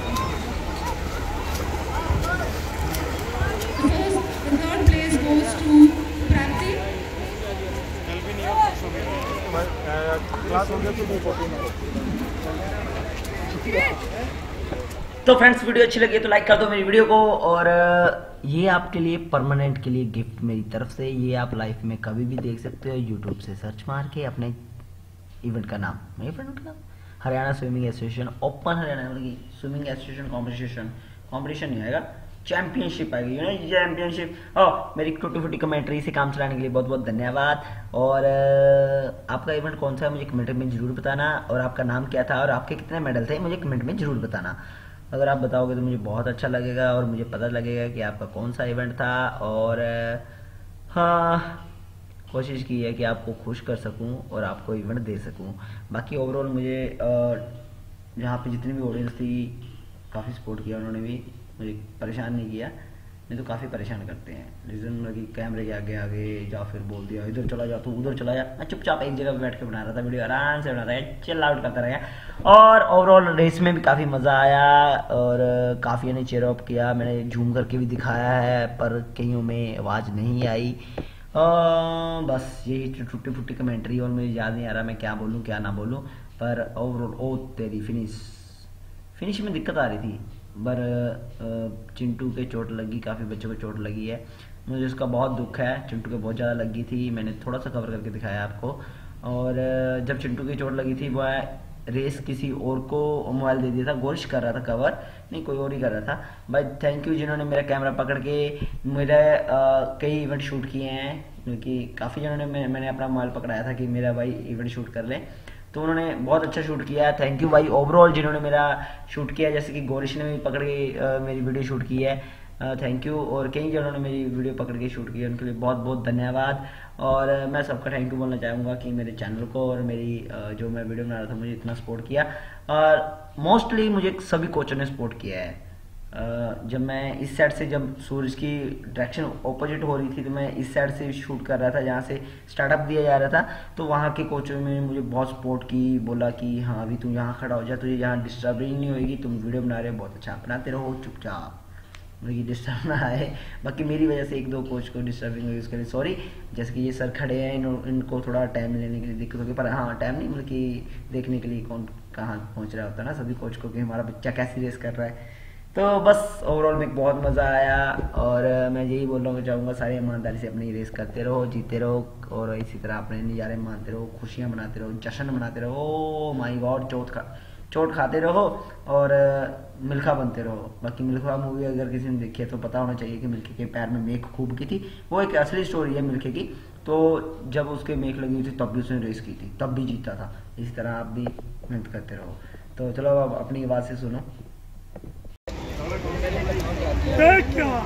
तो फ्रेंड्स वीडियो अच्छी लगी तो लाइक कर दो मेरी वीडियो को और ये आपके लिए परमानेंट के लिए गिफ्ट मेरी तरफ़ से। ये आप लाइफ में कभी भी देख सकते हो यूट्यूब से सर्च मार के अपने इवेंट का नाम। मेरे इवेंट का नाम? Haryana swimming association open Haryana swimming association competition competition नहीं आएगा। चैंपियनशिप आएगी यू नो चैंपियनशिप ओ मेरी टूटी फूटी कमेंट्री से काम चलाने के लिए बहुत बहुत धन्यवाद। और आपका इवेंट कौन सा है मुझे कमेंट में ज़रूर बताना। और आपका नाम क्या था और आपके कितने मेडल थे मुझे कमेंट में ज़रूर बताना। अगर आप बताओगे तो मुझे बहुत अच्छा लगेगा और मुझे पता लगेगा कि आपका कौन सा इवेंट था। और हाँ कोशिश की है कि आपको खुश कर सकूँ और आपको इवेंट दे सकूँ। बाकी ओवरऑल मुझे अ, यहाँ पे जितनी भी ऑडियंस थी काफ़ी सपोर्ट किया उन्होंने भी। मुझे परेशान नहीं किया। नहीं तो काफ़ी परेशान करते हैं। रीज़न कि कैमरे के आगे आगे या फिर बोल दिया, इधर चला जा तू, उधर चला जा। मैं चुपचाप एक जगह बैठ के बना रहा था वीडियो आराम से बना रहा है चिल आउट करता रहा। और ओवरऑल रेस में भी काफ़ी मज़ा आया और काफ़ी ने चेयर अप किया। मैंने झूम करके भी दिखाया है, पर कहीं में आवाज़ नहीं आई। बस यही टूटी फूटी कमेंट्री और मुझे याद नहीं आ रहा मैं क्या बोलूँ, क्या ना बोलूँ, पर ओवरऑल ओ तेरी फिनिश फिनिश में दिक्कत आ रही थी। पर चिंटू के चोट लगी, काफ़ी बच्चों को चोट लगी है। मुझे उसका बहुत दुख है, चिंटू के बहुत ज़्यादा लगी थी, मैंने थोड़ा सा कवर करके दिखाया आपको। और जब चिंटू की चोट लगी थी वह रेस किसी और को मोबाइल दे दिया था गोश कर रहा था कवर नहीं, कोई और ही कर रहा था। भाई थैंक यू जिन्होंने मेरा कैमरा पकड़ के मेरे कई इवेंट शूट किए हैं क्योंकि काफ़ी जनों ने, मैंने अपना मोबाइल पकड़ाया था कि मेरा भाई इवेंट शूट कर ले। तो उन्होंने बहुत अच्छा शूट किया। है थैंक यू भाई। ओवरऑल जिन्होंने मेरा शूट किया, जैसे कि गोरिश ने भी पकड़ के मेरी वीडियो शूट की है। थैंक यू और कई जनों ने मेरी वीडियो पकड़ के शूट की उनके लिए बहुत बहुत धन्यवाद। और मैं सबका थैंक यू बोलना चाहूँगा कि मेरे चैनल को और मेरी जो मैं वीडियो बना रहा था, मुझे इतना सपोर्ट किया। और मोस्टली मुझे सभी कोचों ने सपोर्ट किया है। जब मैं इस साइड से जब सूरज की डायरेक्शन ऑपोजिट हो रही थी तो मैं इस साइड से शूट कर रहा था जहाँ से स्टार्टअप दिया जा रहा था तो वहाँ के कोचों ने मुझे बहुत सपोर्ट की बोला कि हाँ अभी तू यहाँ खड़ा हो जा तुझे यहाँ डिस्टर्बिंग नहीं होगी तुम वीडियो बना रहे हो बहुत अच्छा बनाते रहो चुपचाप। मुझे डिस्टर्ब ना आए। बाकी मेरी वजह से एक दो कोच को डिस्टर्बिंग हुई उसके लिए सॉरी जैसे कि ये सर खड़े हैं इन, इनको थोड़ा टाइम लेने के लिए दिक्कत होगी पर हाँ टाइम नहीं मतलब कि देखने के लिए कौन कहाँ पहुँच रहा होता है ना सभी कोच को कि हमारा बच्चा कैसी रेस कर रहा है। तो बस ओवरऑल में बहुत मज़ा आया और मैं यही बोलना चाहूँगा, सारी ईमानदारी से अपनी रेस करते रहो, जीते रहो और इसी तरह अपने नज़ारे मानते रहो, खुशियाँ मनाते रहो, जश्न मनाते रहो। ओ माई गॉड चौथ खा, चोट खाते रहो और मिल्खा बनते रहो। बाकी मिल्खा मूवी अगर किसी ने देखी है तो पता होना चाहिए कि मिल्खे के पैर में मेख खूब की थी। वो एक असली स्टोरी है मिल्खे की। तो जब उसके मेख लगी हुई थी, तब भी उसने रेस की थी, तब भी जीता था। इस तरह आप भी मेहनत करते रहो। तो चलो अब अपनी आवाज़ से सुनो। क्या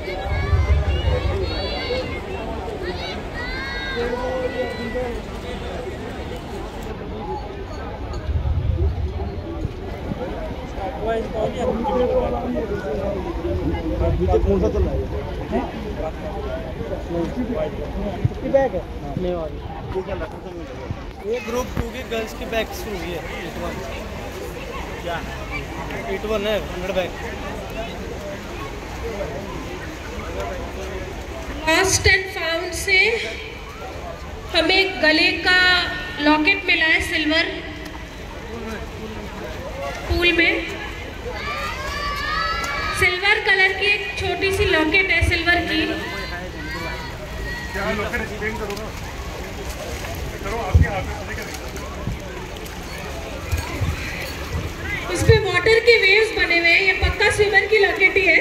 Thank you. ये ग्रुप टू की गर्ल्स की बैग शुरू हुई है एट वन क्या? एट वन है hundred back lost and found से हमें गले का लॉकेट मिला है सिल्वर पूल में। सिल्वर कलर की एक छोटी सी लॉकेट है सिल्वर की। क्या लोग एक्सप्लेन करो ना करो आपके हाथ में क्या उस पे वाटर के वेव्स बने हुए हैं। ये पक्का स्विमर की लॉकेट ही है।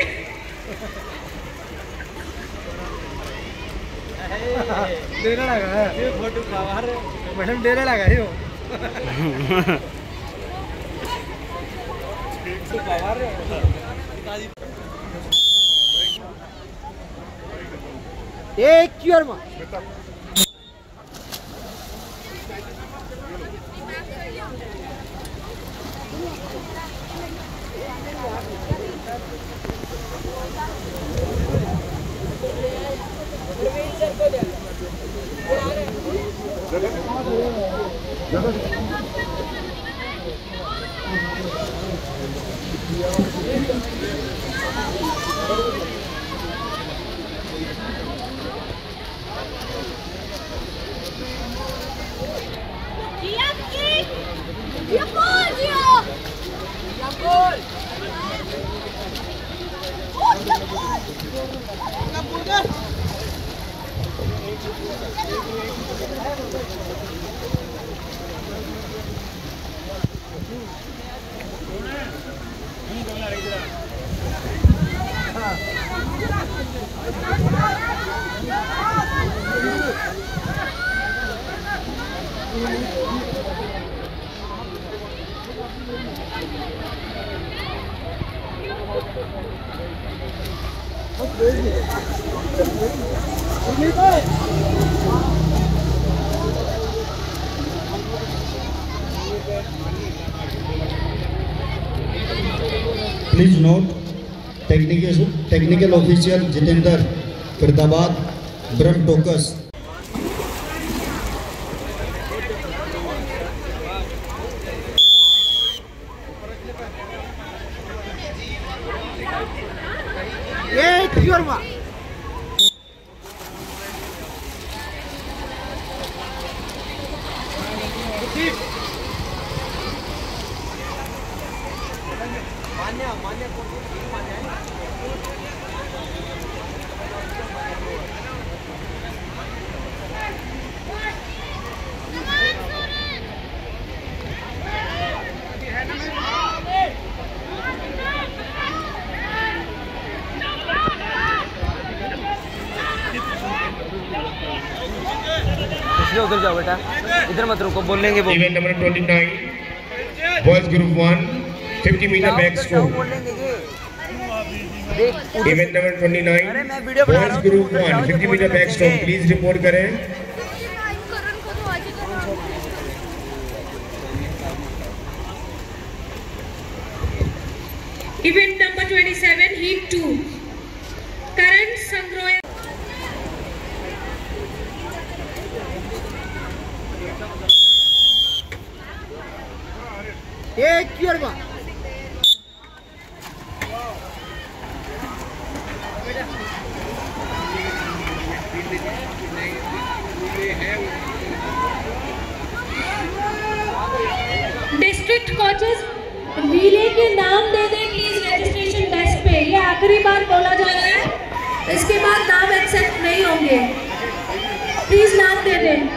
डेरा लगा है। ये फ़ोटो खबर मैडम डेरा लगा है यो तो खबर एक क्यूर में Please note, technical officer Jitendra Faridabad ब्रम Tokas आपको बोलेंगे वो। Event number 29 boys group 1 50 metre backstroke बोलेंगे ये। इवेंट नंबर 29 अरे मैं वीडियो बना रहा हूँ boys group 1 50 metre backstroke please report करें. इवेंट नंबर 27 हीट 2 करंट संग्रोय डिस्ट्रिक्ट कोचेस रिले के नाम दे दें प्लीज़ रजिस्ट्रेशन डेस्क पे। ये आखिरी बार बोला जा रहा है। इसके बाद नाम एक्सेप्ट नहीं होंगे। प्लीज़ नाम दे दें।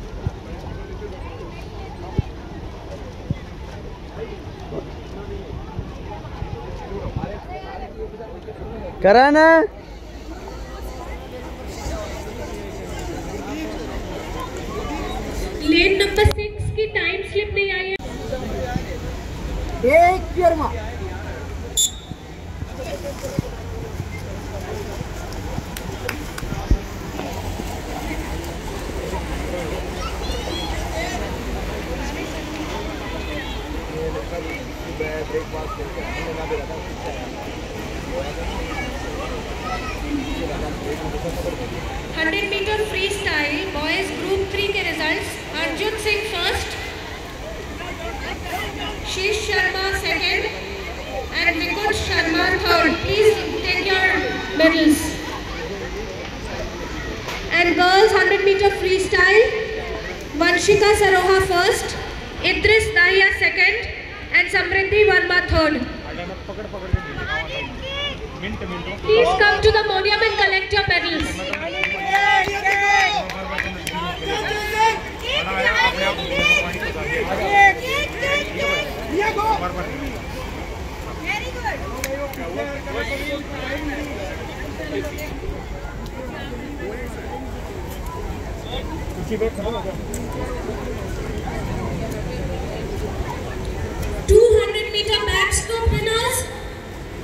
करा ना। लेन नंबर सिक्स की टाइम स्लिप नहीं आई है। एक शर्मा ब्रेकफास्ट करके हमने ना 100 meter freestyle boys group 3 ke results Arjun Singh first Shish Sharma second and Nikunj Sharma third. Please take your medals. And girls 100 meter freestyle Vanshika Saroha first Idris Nahia second and Samrindhi Varma third. Please come to the podium and collect your medals. Two hundred meter backstroke winners.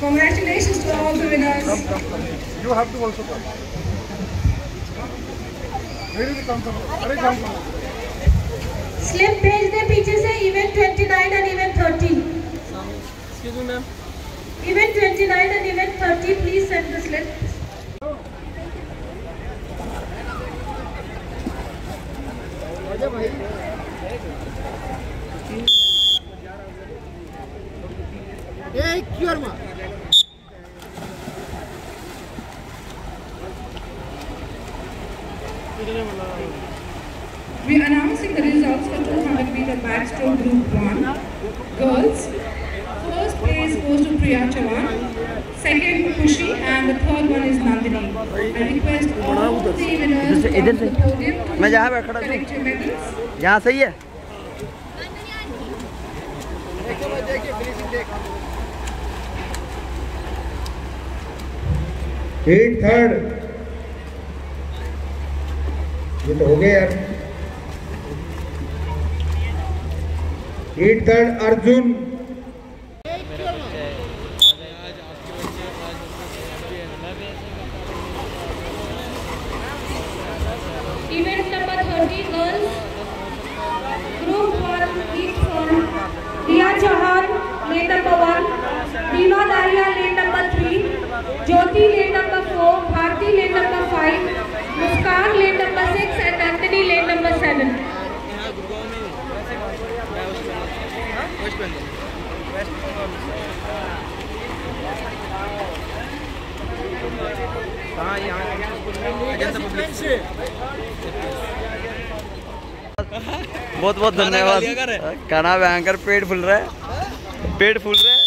Congratulations to all the winners. You have to also come. Where did you come from? अरे come from. Slip भेज दे पीछे से event 29 and event 30 excuse me ma'am event 29 and event 30 please send the slip We are Announcing the results for 200 meter backstroke group 1. Girls, first place goes to Priya Chavan, second Kushi and the third one is Nandini. I request all the winners to come to the podium to मैं जहाँ पे खड़ा collect your medals. यहाँ सही है at third ये तो हो गया यार eight third Arjun Event number 30 girls. Group 1 each from Riya Chauhan, lane number 1. Reema Daria, lane number 3. Jyoti, lane number 4. Bharti, lane number 5. Muskan, lane number 6. And Nandini, lane number 7. बहुत बहुत धन्यवाद खाना भयंकर पेट फूल रहा है? पेट फूल रहा है?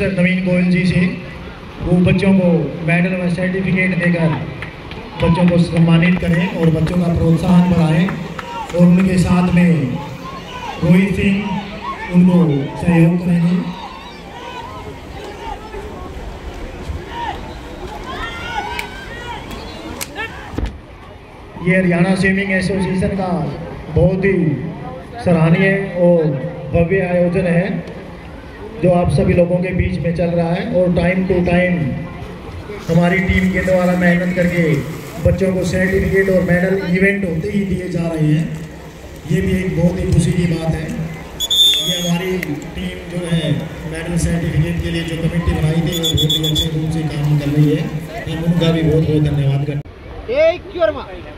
मिस्टर नवीन गोयल जी से वो बच्चों को मेडल व सर्टिफिकेट देकर बच्चों को सम्मानित करें और बच्चों का प्रोत्साहन बढ़ाएँ और उनके साथ में रोहित सिंह उनको सहयोग करेंगे। ये हरियाणा स्विमिंग एसोसिएशन का बहुत ही सराहनीय और भव्य आयोजन है। जो आप सभी लोगों के बीच में चल रहा है और टाइम टू टाइम हमारी टीम के द्वारा मेहनत करके बच्चों को सर्टिफिकेट और मेडल इवेंट होते ही दिए जा रहे हैं। ये भी एक बहुत ही खुशी की बात है। ये हमारी टीम जो है मेडल सर्टिफिकेट के लिए जो कमेटी बनाई थी, वो बहुत ही अच्छे रूप से काम कर रही है। उनका भी बहुत बहुत धन्यवाद करते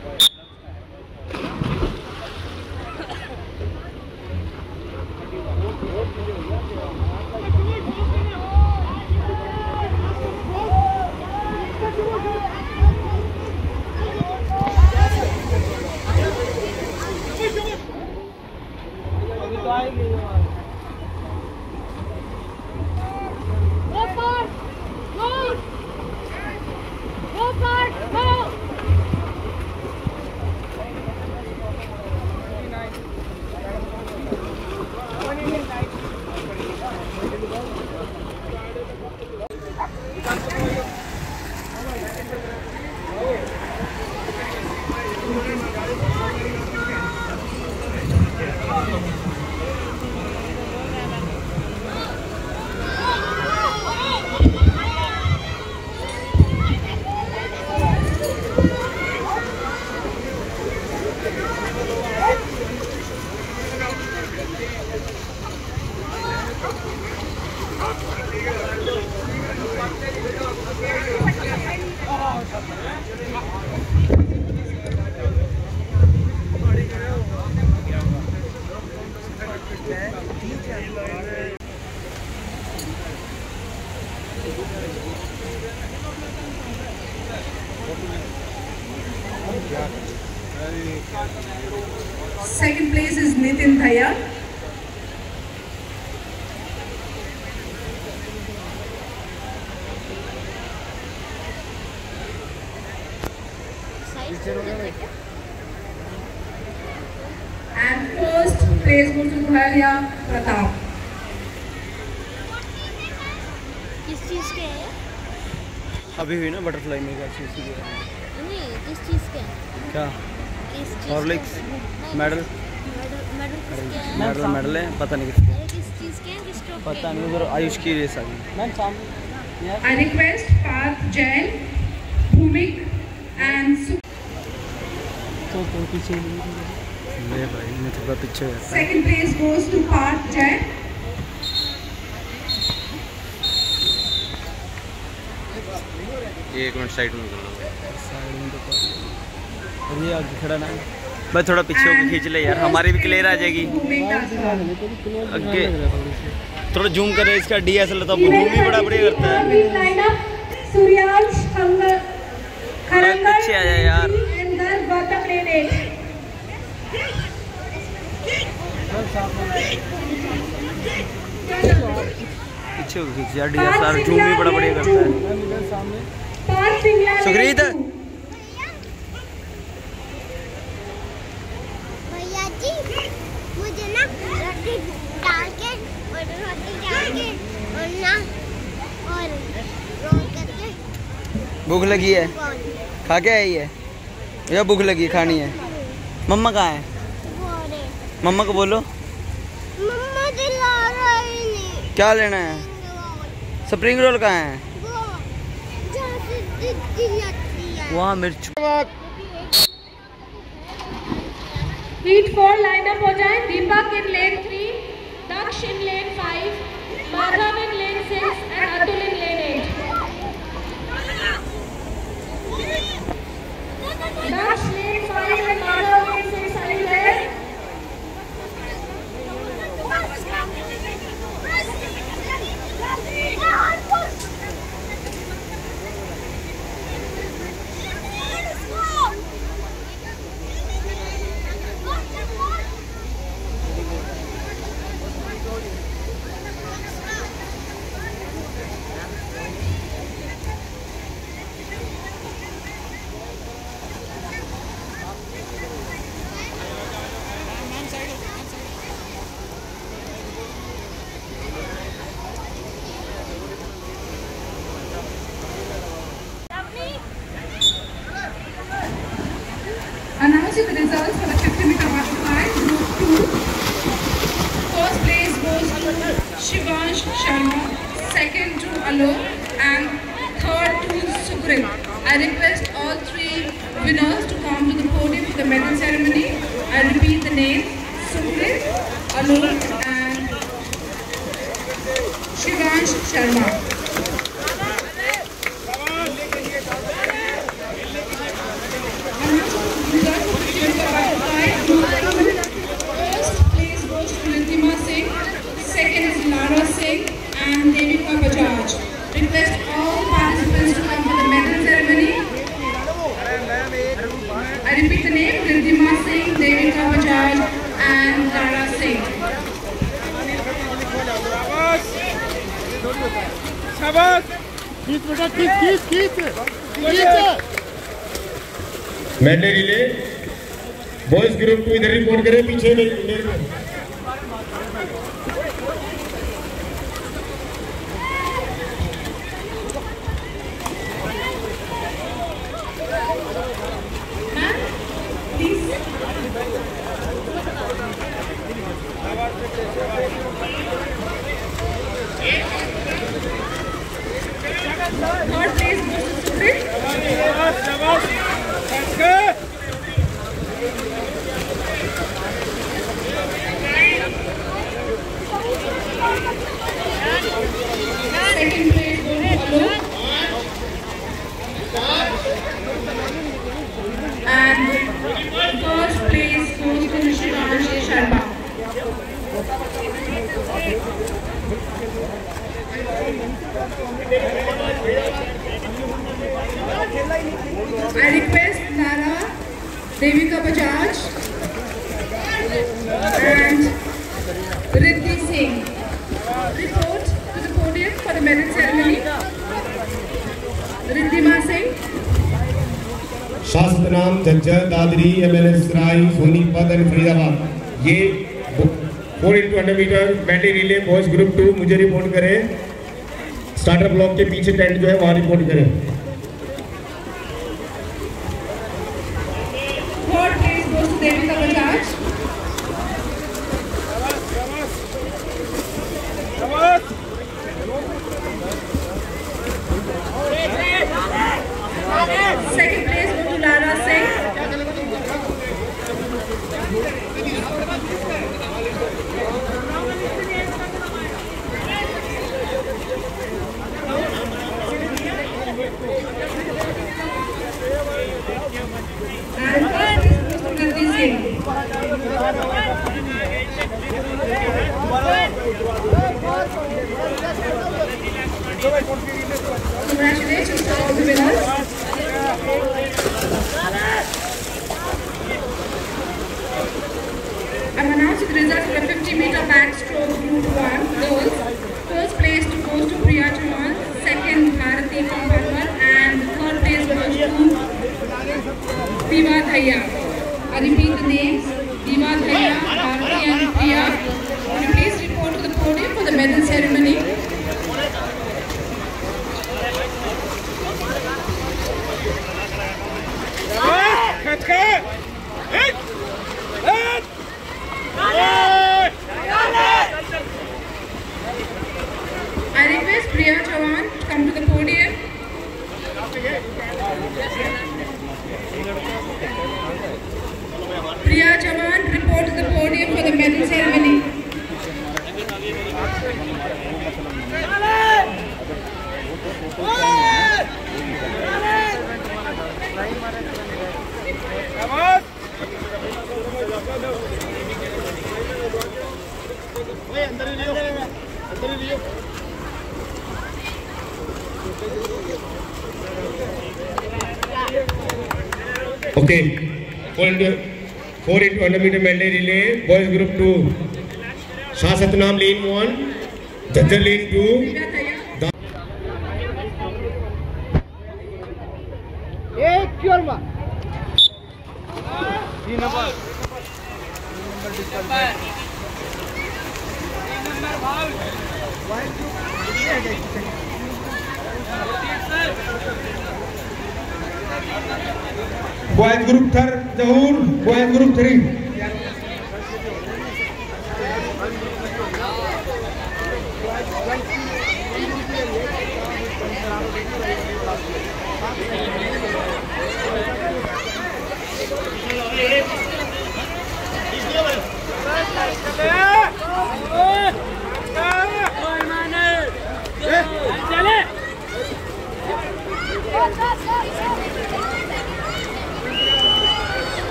Bhalia Pratap. किस चीज़ के है? अभी हुई ना बटरफ्लाई में क्या चीज़ की? नहीं किस चीज़ के क्या? हॉर्लिक्स? हैं? मेडल? मेडल मेडल हैं? है पता नहीं किसके। किस चीज़ के हैं? किस ट्रॉफी पता नहीं उधर आयुष की रेस आ गई। I request Parth Jain, Bhumik and Su- मेरे भाई थोड़ा पीछे रहता second place goes to Parth Jain. एक मिनट साइड में कर लो साइड में तो अरे आगे खड़ा ना। मैं थोड़ा पीछे होकर खींच ले यार हमारी भी क्लियर आ जाएगी. आगे। थोड़ा जूम कर इसका डी एस एल तो जूम ही बड़ा बढ़िया करता है। Khangal, Kharangal पीछे आ जाए यार। and then Gautam lane eight. पीछे होकर खींच यार डी जूम भी बड़ा बढ़िया करता है। Parth सुखरीत भैया जी मुझे ना रोटी डाल के और रोटी डाल के और ना और रोल करके। भूख लगी है? खा के आई है? या भूख लगी है, खानी है? मम्मा कहाँ है। मम्मा को बोलो मम्मा दिला रही नहीं क्या लेना है? स्प्रिंग रोल कहाँ है? वहाँ मिर्च। हीट फोर लाइनअप हो जाए। Deepak in lane three Daksh in lane five Madhav in lane six and Atul in lane eight Daksh lane five and Madhav in six Yeah, पहले रिले बॉयज़ ग्रुप को इधर report करें पीछे नहीं। I request Tara Devika Bajaj and Riddhi Singh report to the podium for the merit ceremony. Riddhima Singh. शास्त्र नाम Jhajjar Dadri M L S Rai Sonipat and Faridabad ये four into hundred metre battery relay boys group two मुझे report करें starter block के पीछे tent जो है वहाँ रिपोर्ट करें। State. 4 into 100 meter medley relay, boys group 2. Shah Satnam lane 1, Jajjar lane 2,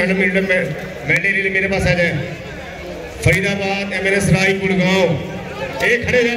four minute में मैंने रिले मेरे पास आ जाए Faridabad M N S Rai Gurgaon एक खड़े रहे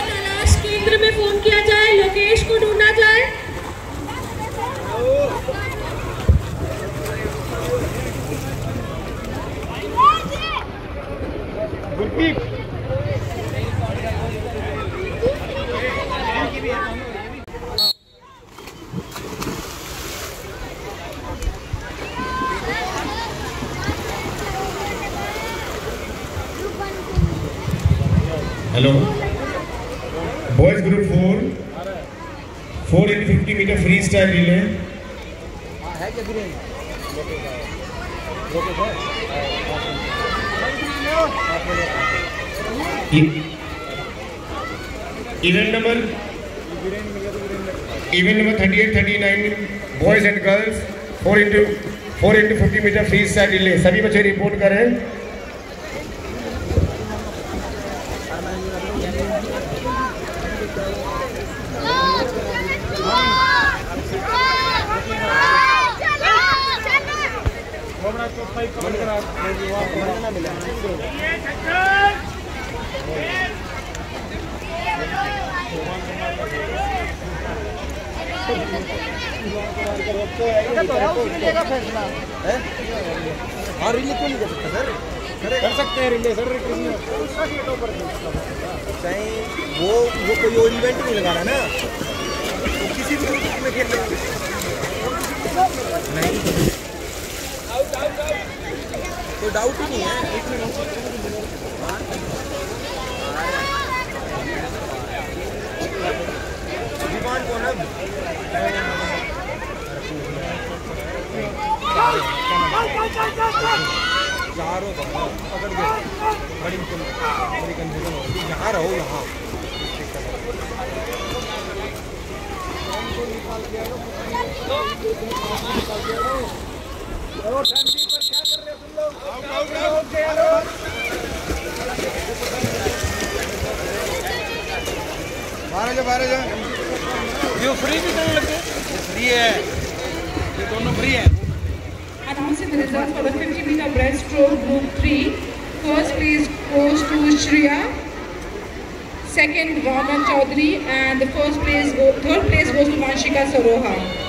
लोकेश को ढूंढना जाए hello boys group four four in fifty style relay event number event number thirty eight thirty nine boys and girls four into four into fifty metre freestyle relay सभी बच्चे report करें। हाँ रिले क्यों नहीं कर सकते सर कर सकते हैं रिले सर चाहे वो वो कोई और इवेंट नहीं लगा रहा ना वो किसी भी में खेल नहीं तो डाउट ही नहीं है। विमान कौन है? चारों पकड़ के बड़ी बड़ी कंफ्यूजन हो यहाँ रहो यहाँ। बारह जा बारह जा ये फ्री भी करने लगे फ्री है ये दोनों फ्री है Announcing the results for the 50 meter breaststroke group 3. First place goes to Shriya. Second, Raman Chaudhary. And the first place, go, third place goes to Vanshika Saroha.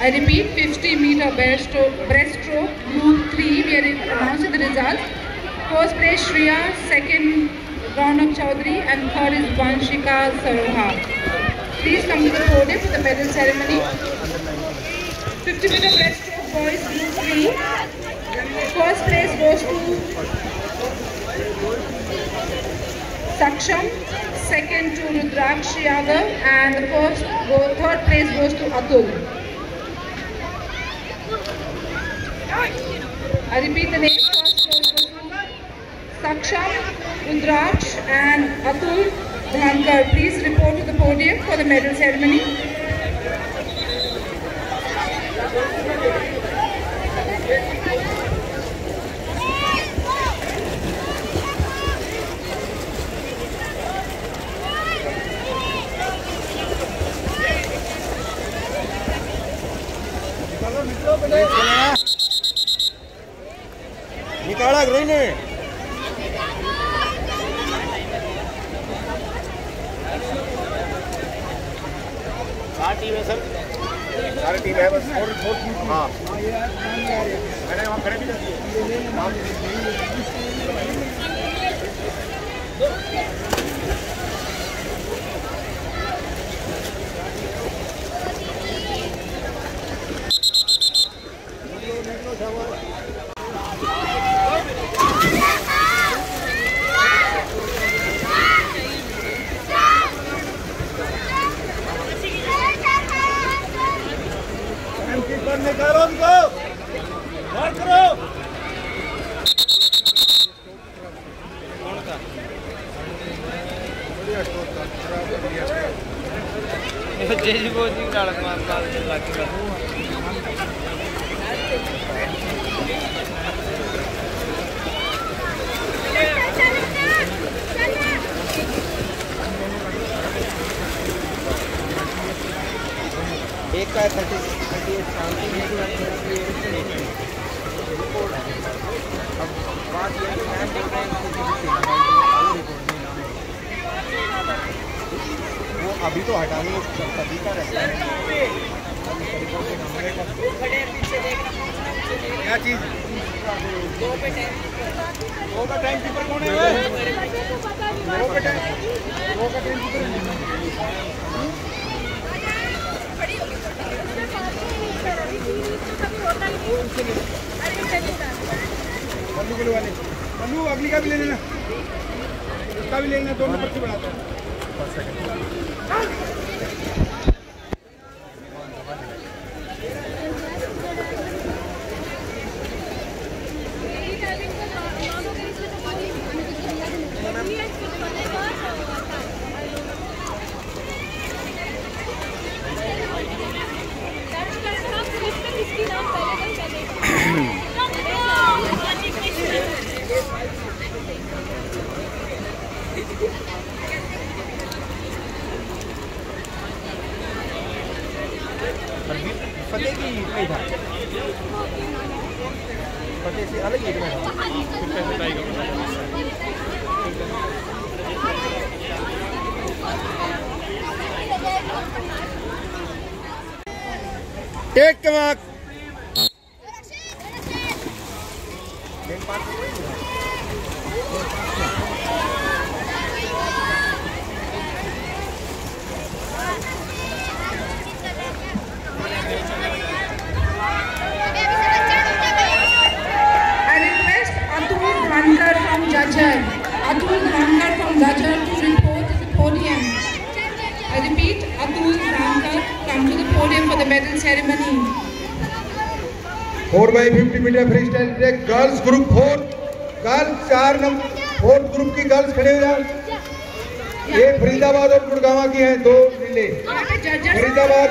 I repeat, 50 meter breaststroke, breaststroke group 3. We are announcing the results. First place Shriya, second Raunak Chaudhary and third is Vanshika Saroha. Please come to the podium for the medal ceremony. 50 meter breaststroke boys group 3. First place goes to Saksham, second to Rudraksh Yadav and the first third place goes to Atul. I repeat the name first goes to Saksham, Rudraksh and Atul Dhankar. Please report to the podium for the medal ceremony. निकाला ग्रोही ने team है sir. सारी team है बस। और हाँ। मैंने वहाँ खड़े भी कर दिए।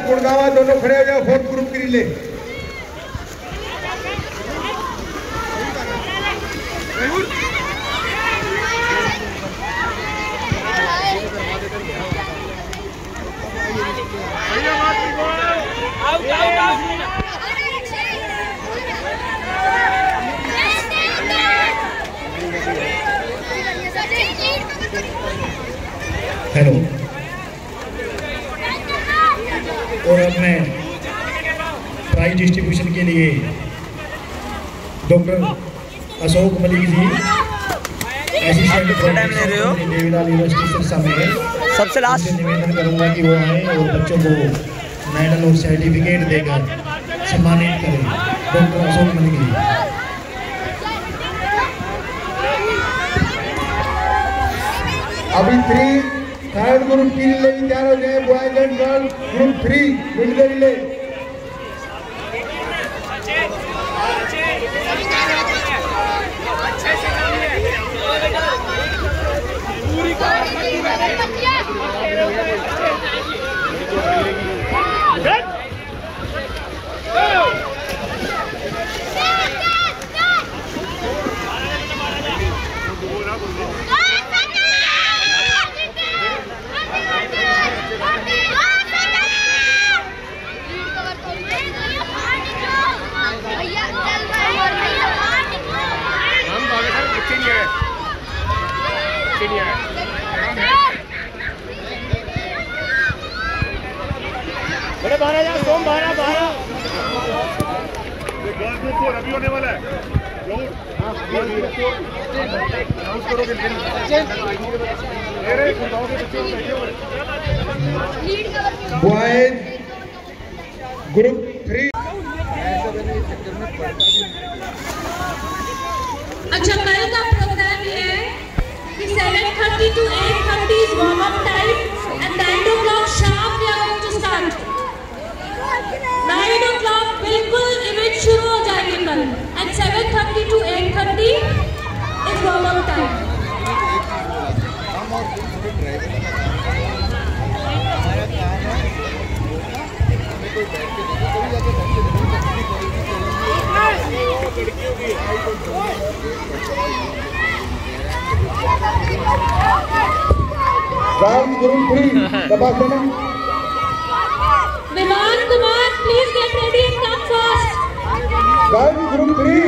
गुड़गावा दोनों खड़े हो जाओ फोर्थ ग्रुप के रिले हेलो और अब मैं प्राइज डिस्ट्रीब्यूशन के लिए डॉक्टर अशोक मलिक जी असिस्टेंट ले हो? यूनिवर्सिटी सबसे लास्ट निवेदन करूँगा कि वो आए और बच्चों को मेडल और सर्टिफिकेट देकर सम्मानित करें। डॉक्टर अशोक मलिक जी। अभी थ्री थर्ड ग्रुप की भी तैयार हो जाए boys and girls group three middle relay भैया चल भैया हम भागे सर बच्चे नहीं आए बच्चे नहीं आए बड़े बारह जा सोम बारह बारह ये गर्ल्स ग्रुप फोर अभी होने वाला है ज़रूर गर्ल्स ग्रुप फोर अनाउंस करोगे मेरे गुड़गांव के बच्चे बैठे हुए हैं। बॉयज़ ग्रुप थ्री अच्छा कल का प्रोग्राम ये है कि 7:30 to 8:30 is warm up time and 9 o'clock sharp we are going to start. 9 o'clock बिल्कुल 7 and 7.30 to 8.30 is warm-up time. Round group three, Vivan Kumar, please get ready and come fast. Girls group three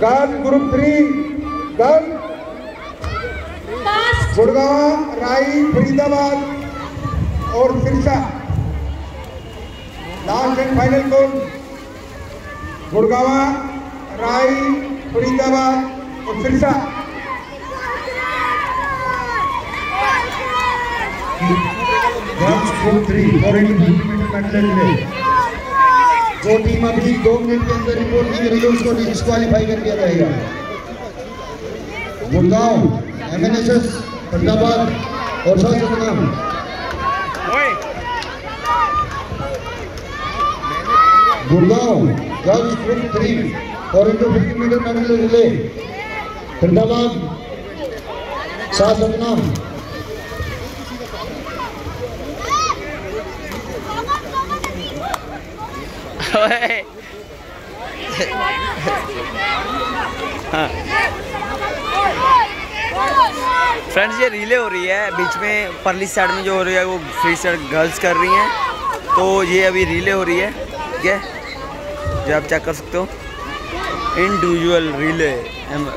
girls group three girl Gurgaon Rai Faridabad और Sirsa. Last and final कौन गुड़गांव राई फरीदाबाद और Sirsa. Girls group three और जो team अभी दो minute के अंदर report नहीं करेगी उसको डिस्क्वालीफाई कर दिया जाएगा। गुड़गांव एमएनएसएस फरीदाबाद और Satnam Gurgaon girls group three और into fifty metre medley relay Faridabad साथ सतनाम ओए। फ्रेंड्स, ये रीले हो रही है। बीच में परली साइड में जो हो रही है, वो फ्री साइड गर्ल्स कर रही हैं। तो ये अभी रीले हो रही है, ठीक है? जो आप चेक कर सकते हो। इंडिविजुअल रीले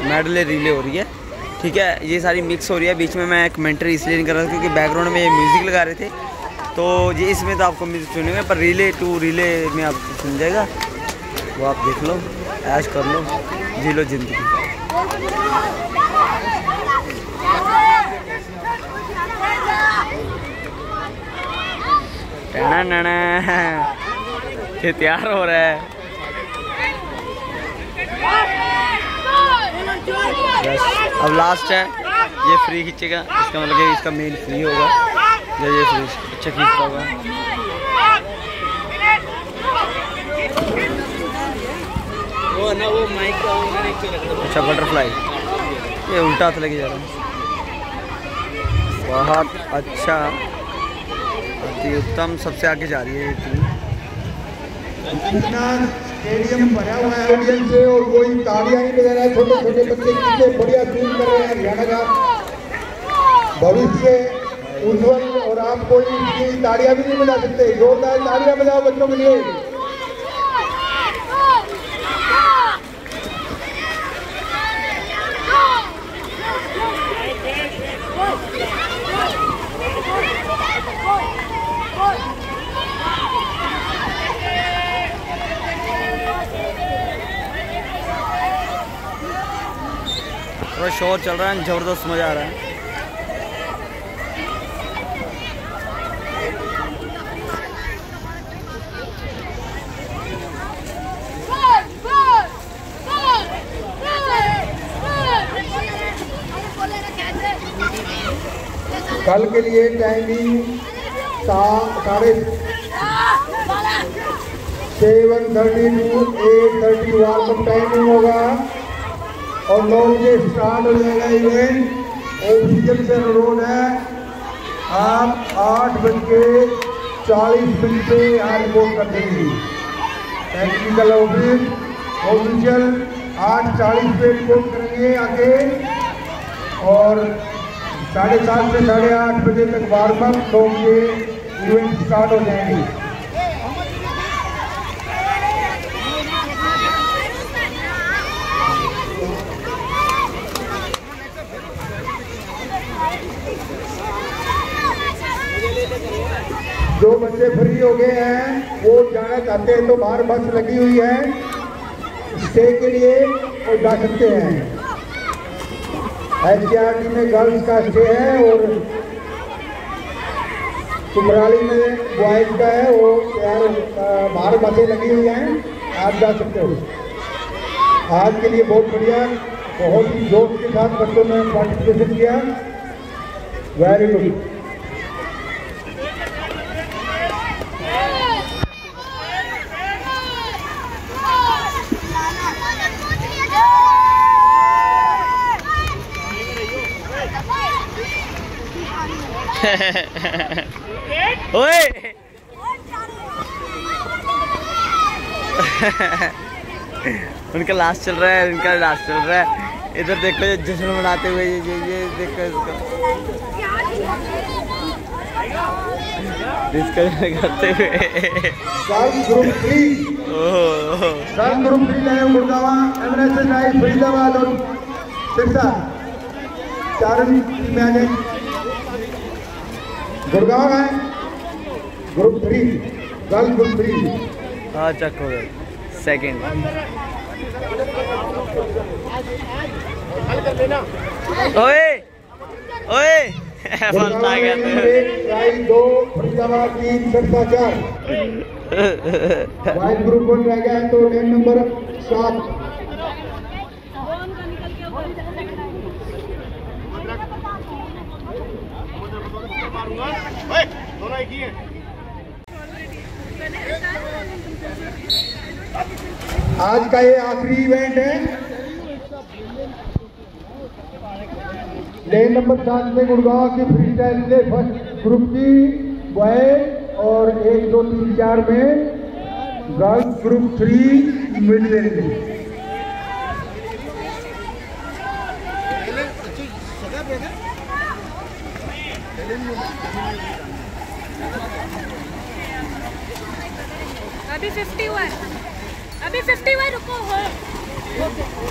मेडले रीले हो रही है, ठीक है? ये सारी मिक्स हो रही है। बीच में मैं कमेंट्री इसलिए नहीं कर रहा था क्योंकि बैकग्राउंड में ये म्यूज़िक लगा रहे थे। तो ये इसमें तो आपको म्यूज़िक सुनेंगे, पर रीले टू रीले में आप सुन जाएगा। वो आप देख लो, ऐश कर लो, जी लो ज़िंदगी। ये तैयार हो रहा है। अब लास्ट है। ये फ्री खींचेगा, इसका मतलब इसका मेन फ्री होगा। जब ये फ्री अच्छा खींचता होगा। वो ना वो माइक का वो मैंने नीचे रख दिया अच्छा बटरफ्लाई ये उल्टा हाथ लगे जा रहा है। बहुत अच्छा। अति उत्तम सबसे आगे जा रही है ये टीम स्टेडियम भरा हुआ है ऑडियंस से और कोई तालियाँ नहीं बजा रहा है। छोटे छोटे बच्चे कितने बढ़िया फील कर रहे हैं हरियाणा का। भविष्य उज्जवल और आप कोई इसकी तालियाँ भी नहीं बजा सकते। जोरदार तालियाँ बजाओ बच्चों के लिए। शोर चल रहा है, ज़बरदस्त मज़ा आ रहा है। कल के लिए टाइमिंग साढ़े seven thirty to, eight thirty warm timing होगा। और नौ बजे स्टार्ट हो जाएगा इवेंट। ऑफिशियल से अनुरोध है। आप आठ बज के चालीस मिनट पे यहाँ रिपोर्ट कर देंगे। टेक्निकल ऑफ़िस ऑफिशियल आठ चालीस पे रिपोर्ट करेंगे आगे। और साढ़े सात से साढ़े आठ बजे तक वार्म अप नौ बजे इवेंट स्टार्ट हो जाएँगे। जो बच्चे फ्री हो गए हैं, वो जाना चाहते हैं तो बाहर बस लगी हुई है। स्टे के लिए वो जा सकते हैं। एच में गर्ल्स का स्टे है और सुमराली में बॉयज़ का है वो यार बाहर बसें लगी हुई हैं। आप जा सकते हो। आज के लिए बहुत बढ़िया, बहुत ही जोश के साथ बच्चों ने पार्टिसिपेशन किया। वेरी गुड ओए। उनका लास्ट चल रहा है, उनका लास्ट चल रहा है। इधर देखो ये जश्न मनाते हुए, ये ये ये, देखो इसका। इसका करते हुए। फरीदाबाद और चारों टीम आ जाए गुड़गांव है group three girls group three. हाँ चक हो गया। सेकंड ओए ओए फंस आ गया तू। दो फरीदाबाद तीन चार। वाइट ग्रुप वन रह गया तो नंबर सात। दोनों एक ही है। आज का ये आखिरी इवेंट है। लेन नंबर सात में गुड़गांव की फ्री स्टाइल से फ़र्स्ट ग्रुप की बॉय और एक, दो, तीन, चार में girls group three mid lane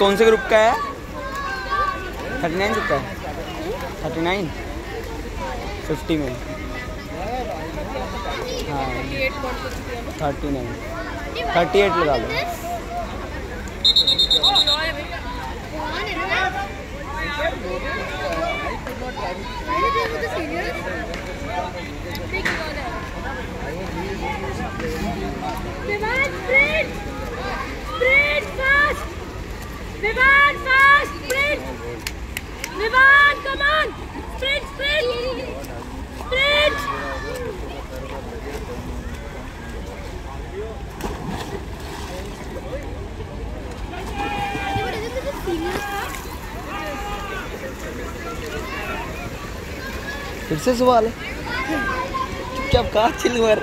कौन से ग्रुप का है? थर्टी नाइन का है? थर्टी नाइन फिफ्टी में। हाँ। थर्टी नाइन थर्टी एट लगा लो! Vivan, fast! Sprint! Vivan, come on! Sprint, sprint! Sprint! फिर से सवाल है चुपचाप कहा चिल मर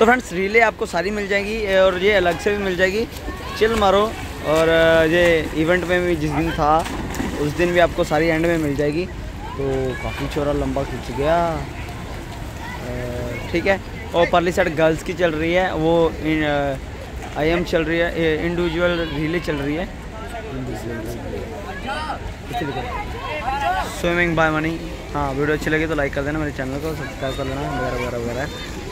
तो फ्रेंड्स रीले आपको सारी मिल जाएगी और ये अलग से भी मिल जाएगी। चिल मारो, और ये इवेंट में भी जिस दिन था, उस दिन भी आपको सारी एंड में मिल जाएगी। तो काफ़ी चौड़ा लंबा खींच गया। ठीक है। और परली साइड गर्ल्स की चल रही है, वो आई एम चल रही है इंडिविजुअल रीले चल रही है। स्विमिंग बाय मनी हाँ वीडियो अच्छी लगी तो लाइक कर देना, मेरे चैनल को सब्सक्राइब कर लेना, वगैरह वगैरह वगैरह।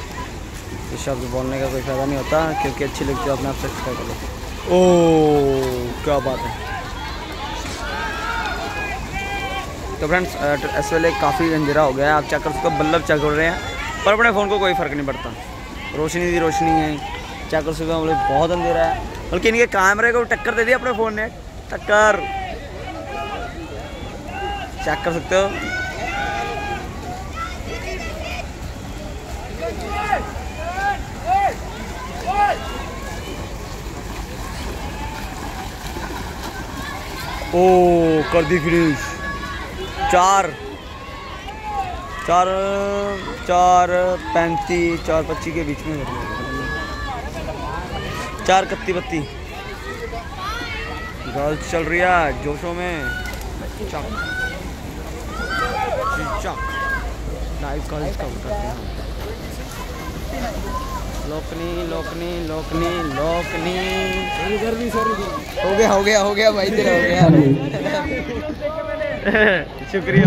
इस शब्द बोलने का कोई फ़ायदा नहीं होता क्योंकि अच्छी लगती है अपने आप सब्सक्राइब कर लो ओ क्या बात है। तो फ्रेंड्स इस वेले काफ़ी अंधेरा हो गया है आप चेक कर सकते हो बल्ब चेक कर रहे हैं पर अपने फ़ोन को कोई फ़र्क नहीं पड़ता। रोशनी दी रोशनी है चेक कर सकते हो मतलब बहुत अंधेरा है। बल्कि इनके कैमरे को टक्कर दे दी अपने फ़ोन ने टक्कर। चेक कर सकते हो। ओ, कर दी फिनिश चार। चार चार पैंतीस चार पच्चीस के बीच में चार कत्ती बत्ती। गर्ल्स चल रही है जोशों में। चक चक लाइव गर्ल्स का करते हैं। लोकनी लोकनी लोकनी लोकनी। हो गया हो गया हो गया भाई तेरा हो गया। शुक्रिया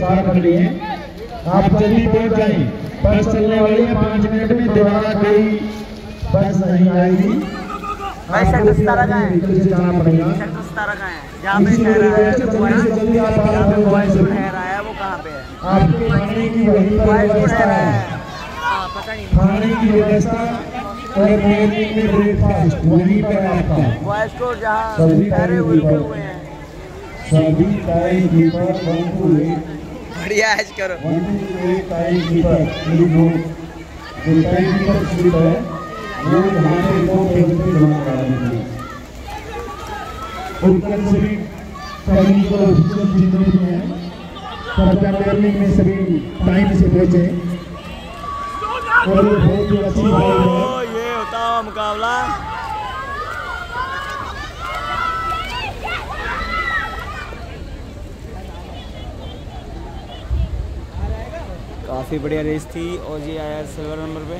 सार आप जल्दी पहुँच जाएँ बस चलने वाली है पाँच मिनट में दोबारा कोई बस नहीं आएगी। भाई सेक्टर सतारह का है सेक्टर का है जहाँ पे ठहरा है जहाँ पे ठहरा है वो पे आपके खाने की वही पर व्यवस्था है। खाने की व्यवस्था और मॉर्निंग में ब्रेकफास्ट वहीं पर आपका बॉयज़ को जहाँ सभी ठहरे हुए हैं। सभी टाइम कीपर वन टू बढ़िया करो जो स्लिप है जमा करा। उत्तर हैं सबका टर्निंग में सभी टाइम से पहुँचे और बहुत ही। अच्छी ये होता हुआ मुकाबला। काफ़ी बढ़िया रेस थी और ये आया सिल्वर नंबर पे।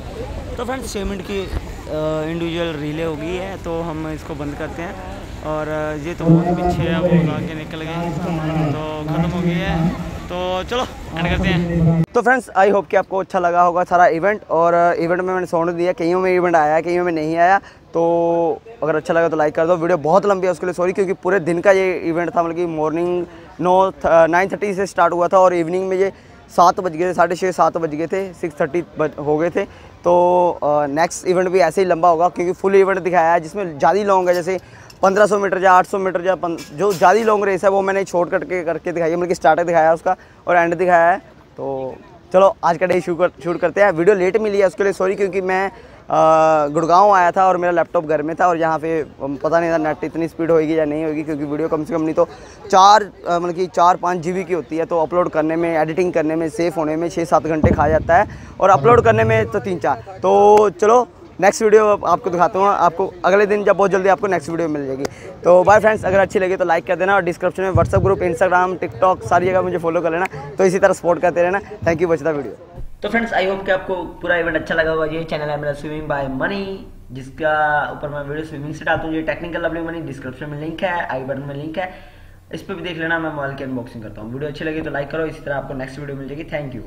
तो फ्रेंड्स छः मिनट की इंडिविजुअल रिले हो गई है तो हम इसको बंद करते हैं। और ये तो बहुत पीछे है, वो आगे निकल गए। तो ख़त्म हो गई है। तो चलो एंड करते हैं। तो फ्रेंड्स आई होप कि आपको अच्छा लगा होगा सारा इवेंट और इवेंट में मैंने साउंड दिया, कईयों में इवेंट आया, कईयों में नहीं आया तो अगर अच्छा लगा तो लाइक कर दो। वीडियो बहुत लंबी है उसके लिए सॉरी क्योंकि पूरे दिन का ये इवेंट था मतलब कि मॉर्निंग नौ नाइन थर्टी से स्टार्ट हुआ था, और इवनिंग में ये सात बज गए थे, साढ़े छः सात बज गए थे सिक्स थर्टी हो गए थे। तो नेक्स्ट इवेंट भी ऐसे ही लंबा होगा, क्योंकि फुल इवेंट दिखाया है, जिसमें ज़्यादा लॉन्ग है, जैसे 1500 मीटर या 800 मीटर या जो ज़्यादा लॉन्ग रेस है वो मैंने छोड़ कट के करके दिखाई है। मतलब कि स्टार्टर दिखाया है उसका और एंड दिखाया है। तो चलो आज का डे शूट कर, शूट करते हैं। वीडियो लेट मिली है उसके लिए सॉरी क्योंकि मैं गुड़गांव आया था और मेरा लैपटॉप घर में था और यहाँ पे पता नहीं था नेट इतनी स्पीड होगी या नहीं होगी क्योंकि वीडियो कम से कम नहीं तो चार मतलब कि चार पाँच जी की होती है तो अपलोड करने में एडिटिंग करने में सेफ़ होने में छः सात घंटे खा जाता है। और अपलोड करने में तो तीन चार। तो चलो नेक्स्ट वीडियो आपको दिखाता हूँ। आपको अगले दिन जब बहुत जल्दी आपको नेक्स्ट वीडियो मिल जाएगी। तो बाय फ्रेंड्स अगर अच्छी लगी तो लाइक कर देना और डिस्क्रिप्शन में व्हाट्सअप ग्रुप इंस्टाग्राम टिकटॉक सारी जगह मुझे फॉलो कर लेना। तो इसी तरह सपोर्ट करते रहना। थैंक यू द वीडियो तो फ्रेंड्स आई होप कि आपको पूरा इवेंट अच्छा लगा होगा। ये चैनल है मेरा स्विमिंग बाय मनी जिसका ऊपर मैं वीडियो स्विमिंग से डालता हूँ। ये टेक्निकल लवली मनी डिस्क्रिप्शन में लिंक है आई बटन में लिंक है। इस पर भी देख लेना, मैं मोबाइल की अनबॉक्सिंग करता हूँ। वीडियो अच्छी लगी तो लाइक करो। इसी तरह आपको नेक्स्ट वीडियो मिल जाएगी। Thank you